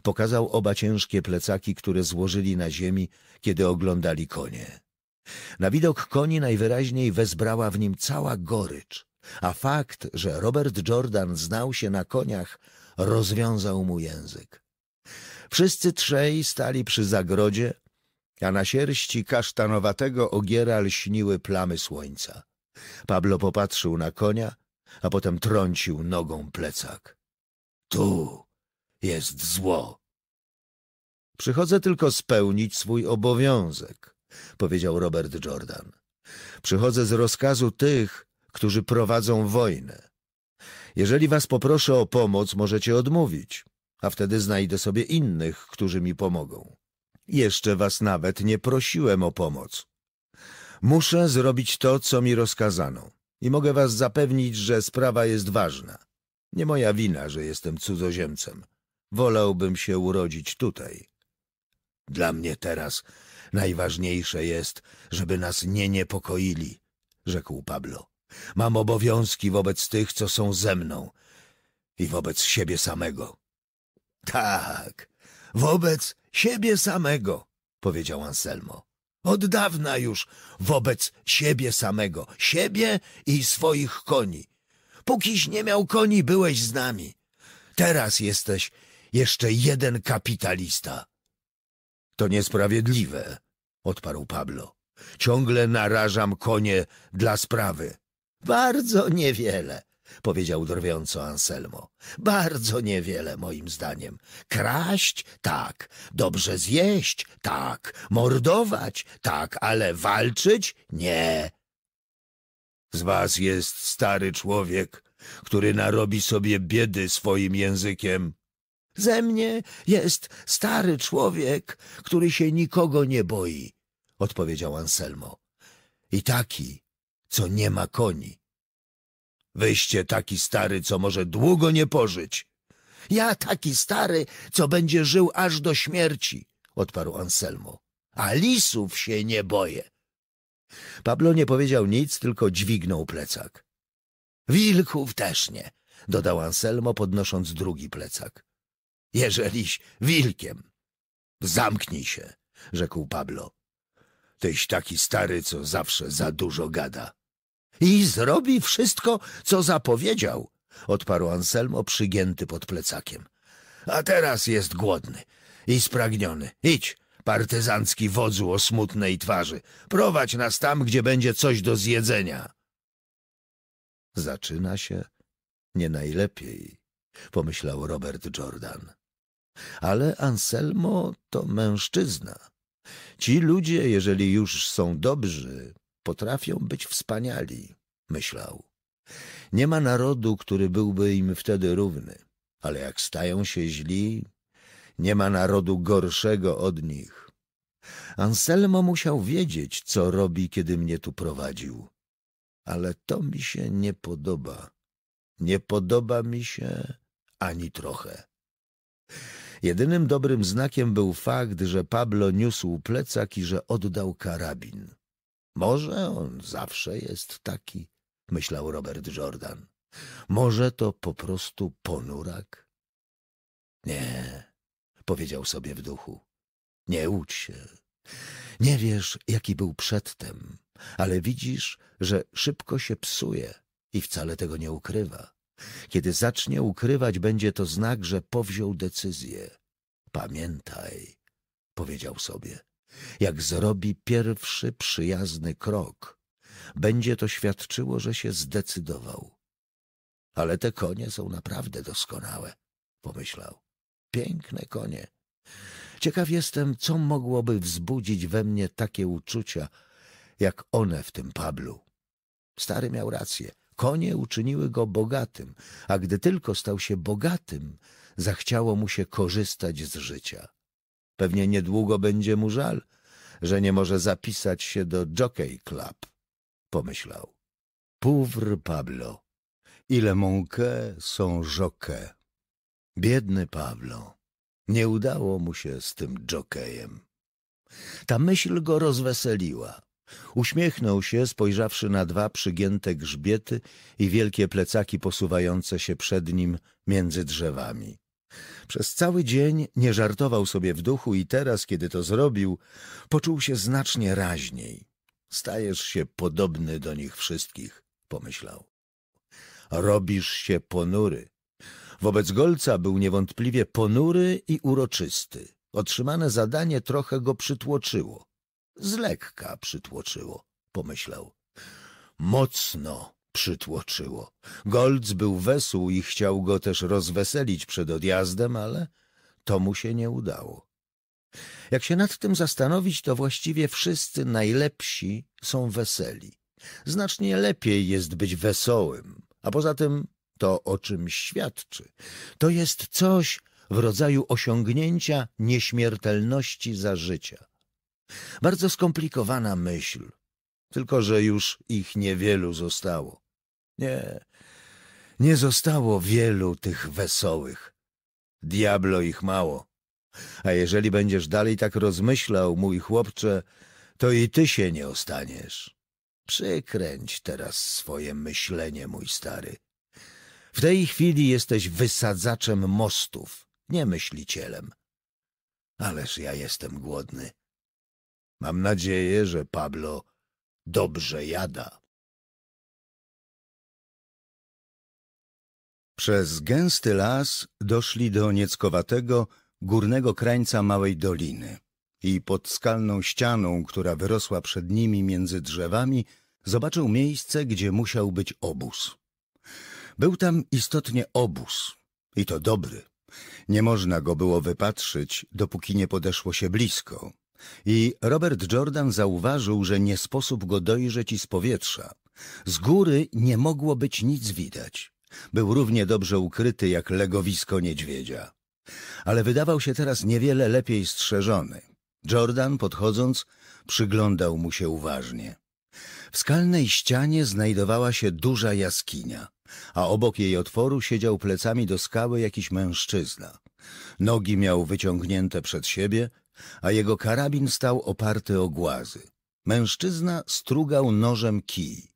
Pokazał oba ciężkie plecaki, które złożyli na ziemi, kiedy oglądali konie. Na widok koni najwyraźniej wezbrała w nim cała gorycz, a fakt, że Robert Jordan znał się na koniach, rozwiązał mu język. Wszyscy trzej stali przy zagrodzie, a na sierści kasztanowatego ogiera lśniły plamy słońca. Pablo popatrzył na konia, a potem trącił nogą plecak. Tu jest zło. Przychodzę tylko spełnić swój obowiązek, powiedział Robert Jordan. Przychodzę z rozkazu tych, którzy prowadzą wojnę. Jeżeli was poproszę o pomoc, możecie odmówić, a wtedy znajdę sobie innych, którzy mi pomogą. Jeszcze was nawet nie prosiłem o pomoc. Muszę zrobić to, co mi rozkazano i mogę was zapewnić, że sprawa jest ważna. Nie moja wina, że jestem cudzoziemcem. Wolałbym się urodzić tutaj. Dla mnie teraz najważniejsze jest, żeby nas nie niepokoili, rzekł Pablo. Mam obowiązki wobec tych, co są ze mną i wobec siebie samego. Tak, wobec siebie samego, powiedział Anselmo. Od dawna już wobec siebie samego, siebie i swoich koni. Pókiś nie miał koni, byłeś z nami. Teraz jesteś jeszcze jeden kapitalista. To niesprawiedliwe, odparł Pablo. Ciągle narażam konie dla sprawy. Bardzo niewiele, powiedział drwiąco Anselmo. Bardzo niewiele, moim zdaniem. Kraść? Tak. Dobrze zjeść? Tak. Mordować? Tak. Ale walczyć? Nie. Z was jest stary człowiek, który narobi sobie biedy swoim językiem. Ze mnie jest stary człowiek, który się nikogo nie boi, odpowiedział Anselmo. I taki, co nie ma koni. Wyście taki stary, co może długo nie pożyć. Ja taki stary, co będzie żył aż do śmierci, odparł Anselmo. A lisów się nie boję. Pablo nie powiedział nic, tylko dźwignął plecak. Wilków też nie, dodał Anselmo, podnosząc drugi plecak. Jeżeliś wilkiem. Zamknij się, rzekł Pablo. Tyś taki stary, co zawsze za dużo gada. I zrobi wszystko, co zapowiedział, odparł Anselmo przygięty pod plecakiem. A teraz jest głodny i spragniony. Idź, partyzancki wodzu o smutnej twarzy. Prowadź nas tam, gdzie będzie coś do zjedzenia. Zaczyna się nie najlepiej, pomyślał Robert Jordan. Ale Anselmo to mężczyzna. Ci ludzie, jeżeli już są dobrzy, potrafią być wspaniali, myślał. Nie ma narodu, który byłby im wtedy równy, ale jak stają się źli, nie ma narodu gorszego od nich. Anselmo musiał wiedzieć, co robi, kiedy mnie tu prowadził. Ale to mi się nie podoba. Nie podoba mi się ani trochę. Jedynym dobrym znakiem był fakt, że Pablo niósł plecak i że oddał karabin. Może on zawsze jest taki, myślał Robert Jordan. Może to po prostu ponurak? Nie, powiedział sobie w duchu. Nie łudź się. Nie wiesz, jaki był przedtem, ale widzisz, że szybko się psuje i wcale tego nie ukrywa. Kiedy zacznie ukrywać, będzie to znak, że powziął decyzję. Pamiętaj, powiedział sobie, jak zrobi pierwszy przyjazny krok, będzie to świadczyło, że się zdecydował. Ale te konie są naprawdę doskonałe, pomyślał. Piękne konie. Ciekaw jestem, co mogłoby wzbudzić we mnie takie uczucia, jak one w tym Pablu. Stary miał rację. Konie uczyniły go bogatym, a gdy tylko stał się bogatym, zachciało mu się korzystać z życia. Pewnie niedługo będzie mu żal, że nie może zapisać się do Jockey Club, pomyślał. Pauvre Pablo, ile monque są jockey. Biedny Pablo, nie udało mu się z tym jockeyem. Ta myśl go rozweseliła. Uśmiechnął się, spojrzawszy na dwa przygięte grzbiety i wielkie plecaki posuwające się przed nim między drzewami. Przez cały dzień nie żartował sobie w duchu i teraz, kiedy to zrobił, poczuł się znacznie raźniej. Stajesz się podobny do nich wszystkich, pomyślał. Robisz się ponury. Wobec Golca był niewątpliwie ponury i uroczysty. Otrzymane zadanie trochę go przytłoczyło. Z lekka przytłoczyło, pomyślał. Mocno przytłoczyło. Golc był wesół i chciał go też rozweselić przed odjazdem, ale to mu się nie udało. Jak się nad tym zastanowić, to właściwie wszyscy najlepsi są weseli. Znacznie lepiej jest być wesołym, a poza tym to o czymś świadczy. To jest coś w rodzaju osiągnięcia nieśmiertelności za życia. Bardzo skomplikowana myśl, tylko że już ich niewielu zostało. Nie, nie zostało wielu tych wesołych. Diablo ich mało. A jeżeli będziesz dalej tak rozmyślał, mój chłopcze, to i ty się nie ostaniesz. Przykręć teraz swoje myślenie, mój stary. W tej chwili jesteś wysadzaczem mostów, nie myślicielem. Ależ ja jestem głodny. Mam nadzieję, że Pablo dobrze jada. Przez gęsty las doszli do nieckowatego, górnego krańca małej doliny i pod skalną ścianą, która wyrosła przed nimi między drzewami, zobaczył miejsce, gdzie musiał być obóz. Był tam istotnie obóz, i to dobry. Nie można go było wypatrzyć, dopóki nie podeszło się blisko. I Robert Jordan zauważył, że nie sposób go dojrzeć i z powietrza. Z góry nie mogło być nic widać. Był równie dobrze ukryty jak legowisko niedźwiedzia. Ale wydawał się teraz niewiele lepiej strzeżony. Jordan, podchodząc, przyglądał mu się uważnie. W skalnej ścianie znajdowała się duża jaskinia, a obok jej otworu siedział plecami do skały jakiś mężczyzna. Nogi miał wyciągnięte przed siebie, a jego karabin stał oparty o głazy. Mężczyzna strugał nożem kij.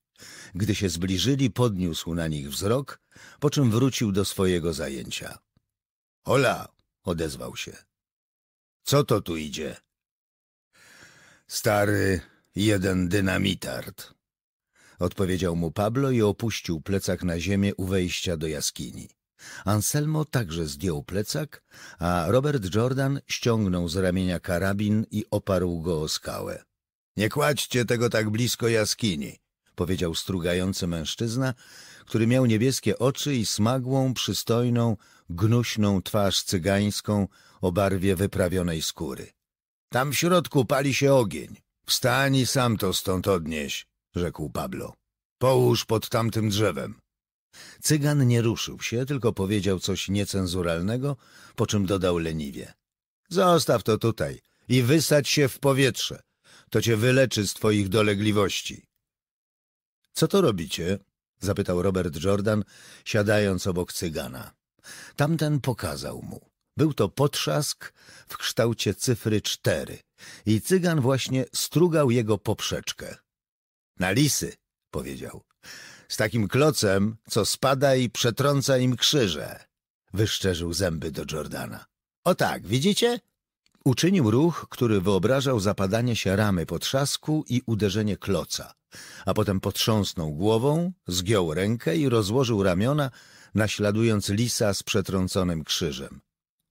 Gdy się zbliżyli, podniósł na nich wzrok, po czym wrócił do swojego zajęcia. — Hola! — odezwał się. — Co to tu idzie? — Stary, jeden dynamitard — odpowiedział mu Pablo i opuścił plecak na ziemię u wejścia do jaskini. Anselmo także zdjął plecak, a Robert Jordan ściągnął z ramienia karabin i oparł go o skałę. — Nie kładźcie tego tak blisko jaskini powiedział strugający mężczyzna, który miał niebieskie oczy i smagłą, przystojną, gnuśną twarz cygańską o barwie wyprawionej skóry. Tam w środku pali się ogień. Wstań i sam to stąd odnieś, rzekł Pablo. Połóż pod tamtym drzewem. Cygan nie ruszył się, tylko powiedział coś niecenzuralnego, po czym dodał leniwie. Zostaw to tutaj i wysadź się w powietrze. To cię wyleczy z twoich dolegliwości. Co to robicie? Zapytał Robert Jordan, siadając obok cygana. Tamten pokazał mu. Był to potrzask w kształcie cyfry cztery i cygan właśnie strugał jego poprzeczkę. Na lisy, powiedział. Z takim klocem, co spada i przetrąca im krzyże. Wyszczerzył zęby do Jordana. O tak, widzicie? Uczynił ruch, który wyobrażał zapadanie się ramy po trzasku i uderzenie kloca, a potem potrząsnął głową, zgiął rękę i rozłożył ramiona, naśladując lisa z przetrąconym krzyżem.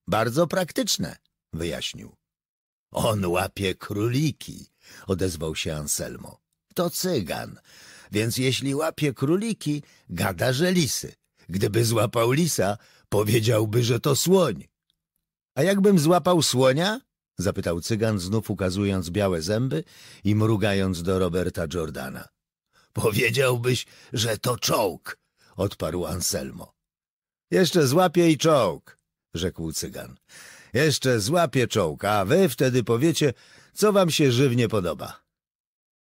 Bardzo praktyczne, wyjaśnił. On łapie króliki, odezwał się Anselmo. To cygan, więc jeśli łapie króliki, gada, że lisy. Gdyby złapał lisa, powiedziałby, że to słoń. A jakbym złapał słonia? Zapytał cygan, znów ukazując białe zęby i mrugając do Roberta Jordana. Powiedziałbyś, że to czołg, odparł Anselmo. Jeszcze złapie i czołg, rzekł cygan. Jeszcze złapie czołg, a wy wtedy powiecie, co wam się żywnie podoba.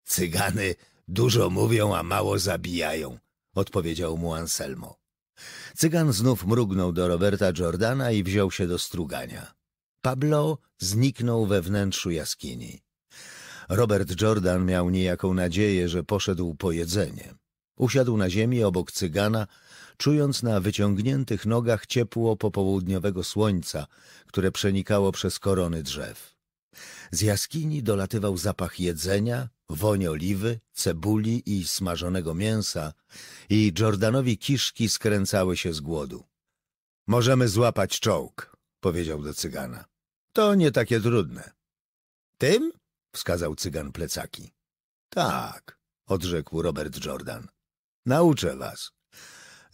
Cygany dużo mówią, a mało zabijają, odpowiedział mu Anselmo. Cygan znów mrugnął do Roberta Jordana i wziął się do strugania. Pablo zniknął we wnętrzu jaskini. Robert Jordan miał niejaką nadzieję, że poszedł po jedzenie. Usiadł na ziemi obok cygana, czując na wyciągniętych nogach ciepło popołudniowego słońca, które przenikało przez korony drzew. Z jaskini dolatywał zapach jedzenia, woń oliwy, cebuli i smażonego mięsa i Jordanowi kiszki skręcały się z głodu. — Możemy złapać czołg — powiedział do cygana. — To nie takie trudne. — Tym? — wskazał cygan plecaki. — Tak — odrzekł Robert Jordan. — Nauczę was.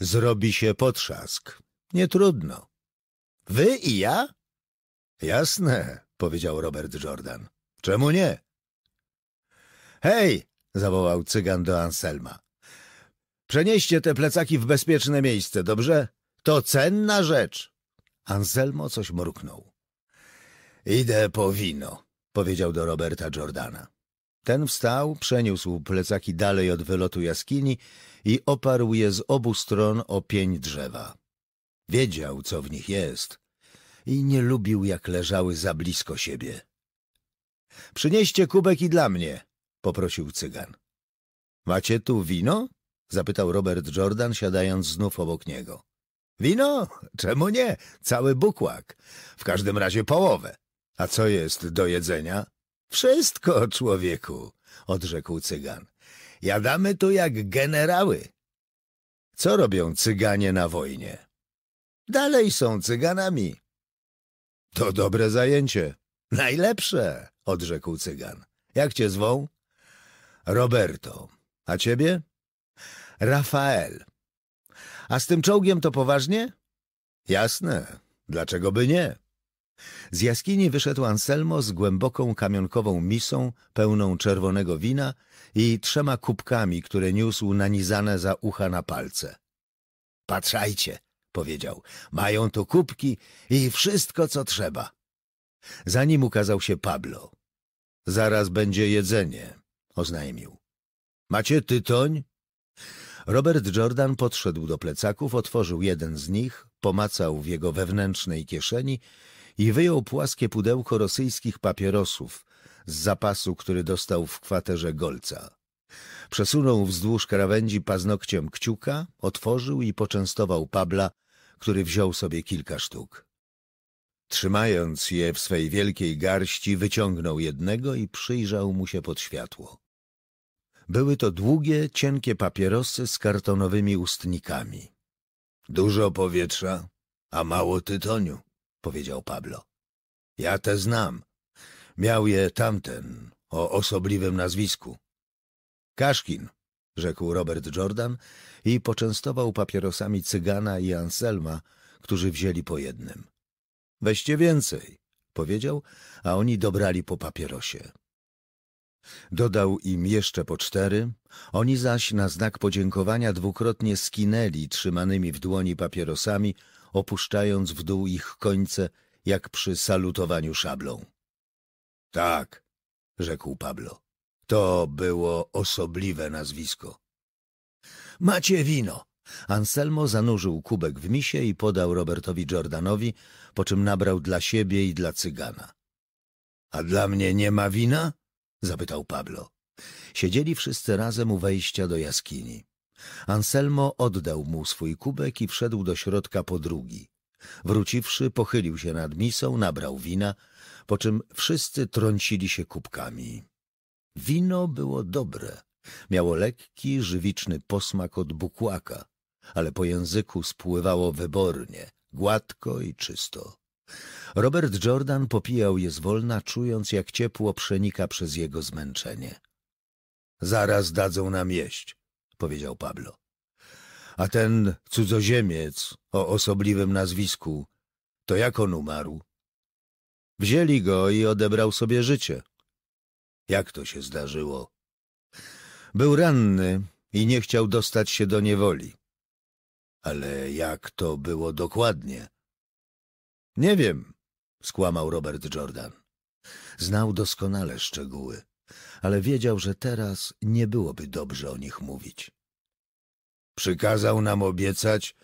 Zrobi się potrzask. Nie trudno. — Wy i ja? — Jasne — powiedział Robert Jordan. — Czemu nie? Hej! zawołał cygan do Anselma. Przenieście te plecaki w bezpieczne miejsce, dobrze? To cenna rzecz. Anselmo coś mruknął. Idę po wino, powiedział do Roberta Jordana. Ten wstał, przeniósł plecaki dalej od wylotu jaskini i oparł je z obu stron o pień drzewa. Wiedział, co w nich jest i nie lubił, jak leżały za blisko siebie. Przynieście kubek i dla mnie, poprosił cygan. Macie tu wino? zapytał Robert Jordan, siadając znów obok niego. Wino? Czemu nie? Cały bukłak. W każdym razie połowę. A co jest do jedzenia? Wszystko, człowieku, odrzekł cygan. Jadamy tu jak generały. Co robią cyganie na wojnie? Dalej są cyganami. To dobre zajęcie. Najlepsze, odrzekł cygan. Jak cię zwą? Roberto. A ciebie? Rafael. A z tym czołgiem to poważnie? Jasne. Dlaczego by nie? Z jaskini wyszedł Anselmo z głęboką kamionkową misą pełną czerwonego wina i trzema kubkami, które niósł nanizane za ucha na palce. Patrzajcie, powiedział, mają tu kubki i wszystko, co trzeba. Za nim ukazał się Pablo. Zaraz będzie jedzenie, oznajmił. Macie tytoń? Robert Jordan podszedł do plecaków, otworzył jeden z nich, pomacał w jego wewnętrznej kieszeni i wyjął płaskie pudełko rosyjskich papierosów z zapasu, który dostał w kwaterze Golca. Przesunął wzdłuż krawędzi paznokciem kciuka, otworzył i poczęstował Pabla, który wziął sobie kilka sztuk. Trzymając je w swej wielkiej garści, wyciągnął jednego i przyjrzał mu się pod światło. Były to długie, cienkie papierosy z kartonowymi ustnikami. Dużo powietrza, a mało tytoniu, powiedział Pablo. Ja te znam. Miał je tamten, o osobliwym nazwisku. Kaszkin, rzekł Robert Jordan i poczęstował papierosami cygana i Anselma, którzy wzięli po jednym. Weźcie więcej, powiedział, a oni dobrali po papierosie. Dodał im jeszcze po cztery, oni zaś na znak podziękowania dwukrotnie skinęli trzymanymi w dłoni papierosami, opuszczając w dół ich końce, jak przy salutowaniu szablą. Tak, rzekł Pablo. To było osobliwe nazwisko. Macie wino. Anselmo zanurzył kubek w misie i podał Robertowi Jordanowi, po czym nabrał dla siebie i dla cygana. A dla mnie nie ma wina? zapytał Pablo. Siedzieli wszyscy razem u wejścia do jaskini. Anselmo oddał mu swój kubek i wszedł do środka po drugi. Wróciwszy, pochylił się nad misą, nabrał wina, po czym wszyscy trącili się kubkami. Wino było dobre. Miało lekki, żywiczny posmak od bukłaka, ale po języku spływało wybornie, gładko i czysto. Robert Jordan popijał je zwolna, czując jak ciepło przenika przez jego zmęczenie. Zaraz dadzą nam jeść, powiedział Pablo. A ten cudzoziemiec o osobliwym nazwisku, to jak on umarł? Wzięli go i odebrał sobie życie. Jak to się zdarzyło? Był ranny i nie chciał dostać się do niewoli. Ale jak to było dokładnie? Nie wiem, skłamał Robert Jordan. Znał doskonale szczegóły, ale wiedział, że teraz nie byłoby dobrze o nich mówić. Przykazał nam obiecać,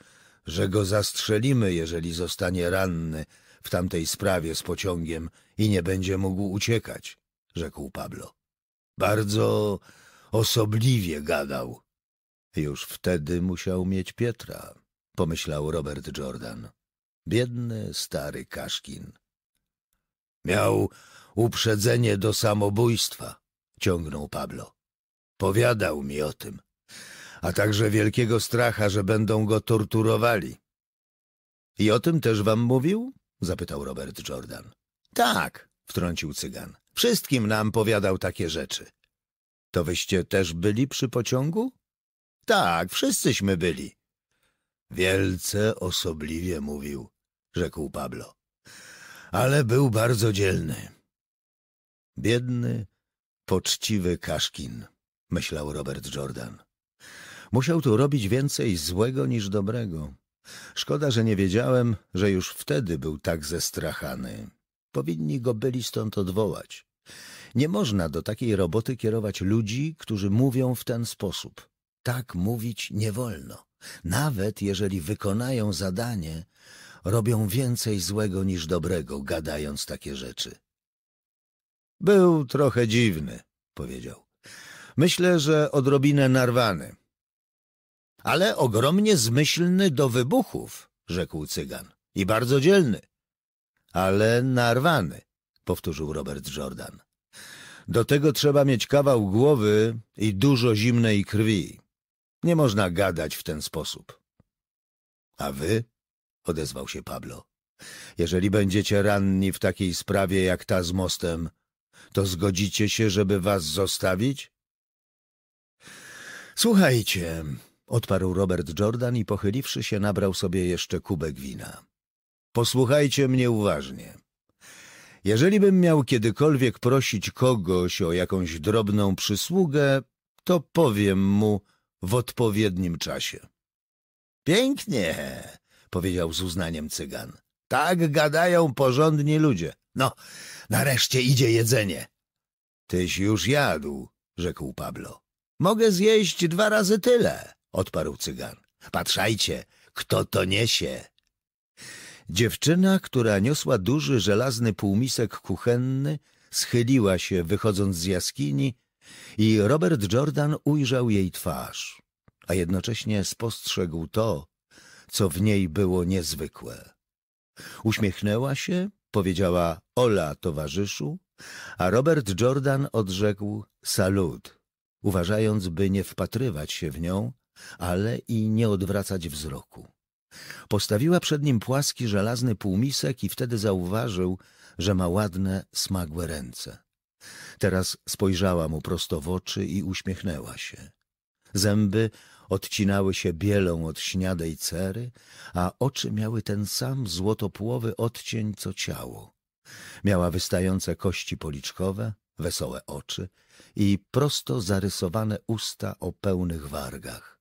że go zastrzelimy, jeżeli zostanie ranny w tamtej sprawie z pociągiem i nie będzie mógł uciekać, rzekł Pablo. Bardzo osobliwie gadał. Już wtedy musiał mieć Pietra, pomyślał Robert Jordan. Biedny, stary Kaszkin. Miał uprzedzenie do samobójstwa, ciągnął Pablo. Powiadał mi o tym, a także wielkiego stracha, że będą go torturowali. I o tym też wam mówił? zapytał Robert Jordan. Tak, wtrącił cygan. Wszystkim nam powiadał takie rzeczy. To wyście też byli przy pociągu? Tak, wszyscyśmy byli. Wielce osobliwie mówił, rzekł Pablo. Ale był bardzo dzielny. Biedny, poczciwy Kaszkin, myślał Robert Jordan. Musiał tu robić więcej złego niż dobrego. Szkoda, że nie wiedziałem, że już wtedy był tak zestrachany. Powinni go byli stąd odwołać. Nie można do takiej roboty kierować ludzi, którzy mówią w ten sposób. Tak mówić nie wolno. Nawet jeżeli wykonają zadanie, robią więcej złego niż dobrego, gadając takie rzeczy. Był trochę dziwny, powiedział. Myślę, że odrobinę narwany. Ale ogromnie zmyślny do wybuchów, rzekł cygan. I bardzo dzielny. Ale narwany, powtórzył Robert Jordan. Do tego trzeba mieć kawał głowy i dużo zimnej krwi. Nie można gadać w ten sposób. A wy? odezwał się Pablo. Jeżeli będziecie ranni w takiej sprawie jak ta z mostem, to zgodzicie się, żeby was zostawić? Słuchajcie, odparł Robert Jordan i pochyliwszy się nabrał sobie jeszcze kubek wina. Posłuchajcie mnie uważnie. Jeżeli bym miał kiedykolwiek prosić kogoś o jakąś drobną przysługę, to powiem mu w odpowiednim czasie. Pięknie, powiedział z uznaniem cygan. Tak gadają porządni ludzie. No, nareszcie idzie jedzenie. Tyś już jadł, rzekł Pablo. Mogę zjeść dwa razy tyle, odparł cygan. Patrzajcie, kto to niesie. Dziewczyna, która niosła duży żelazny półmisek kuchenny, schyliła się, wychodząc z jaskini, i Robert Jordan ujrzał jej twarz, a jednocześnie spostrzegł to, co w niej było niezwykłe. Uśmiechnęła się, powiedziała Ola towarzyszu, a Robert Jordan odrzekł salut, uważając, by nie wpatrywać się w nią, ale i nie odwracać wzroku. Postawiła przed nim płaski żelazny półmisek i wtedy zauważył, że ma ładne, smagłe ręce. Teraz spojrzała mu prosto w oczy i uśmiechnęła się. Zęby odcinały się bielą od śniadej cery, a oczy miały ten sam złotopłowy odcień co ciało. Miała wystające kości policzkowe, wesołe oczy i prosto zarysowane usta o pełnych wargach.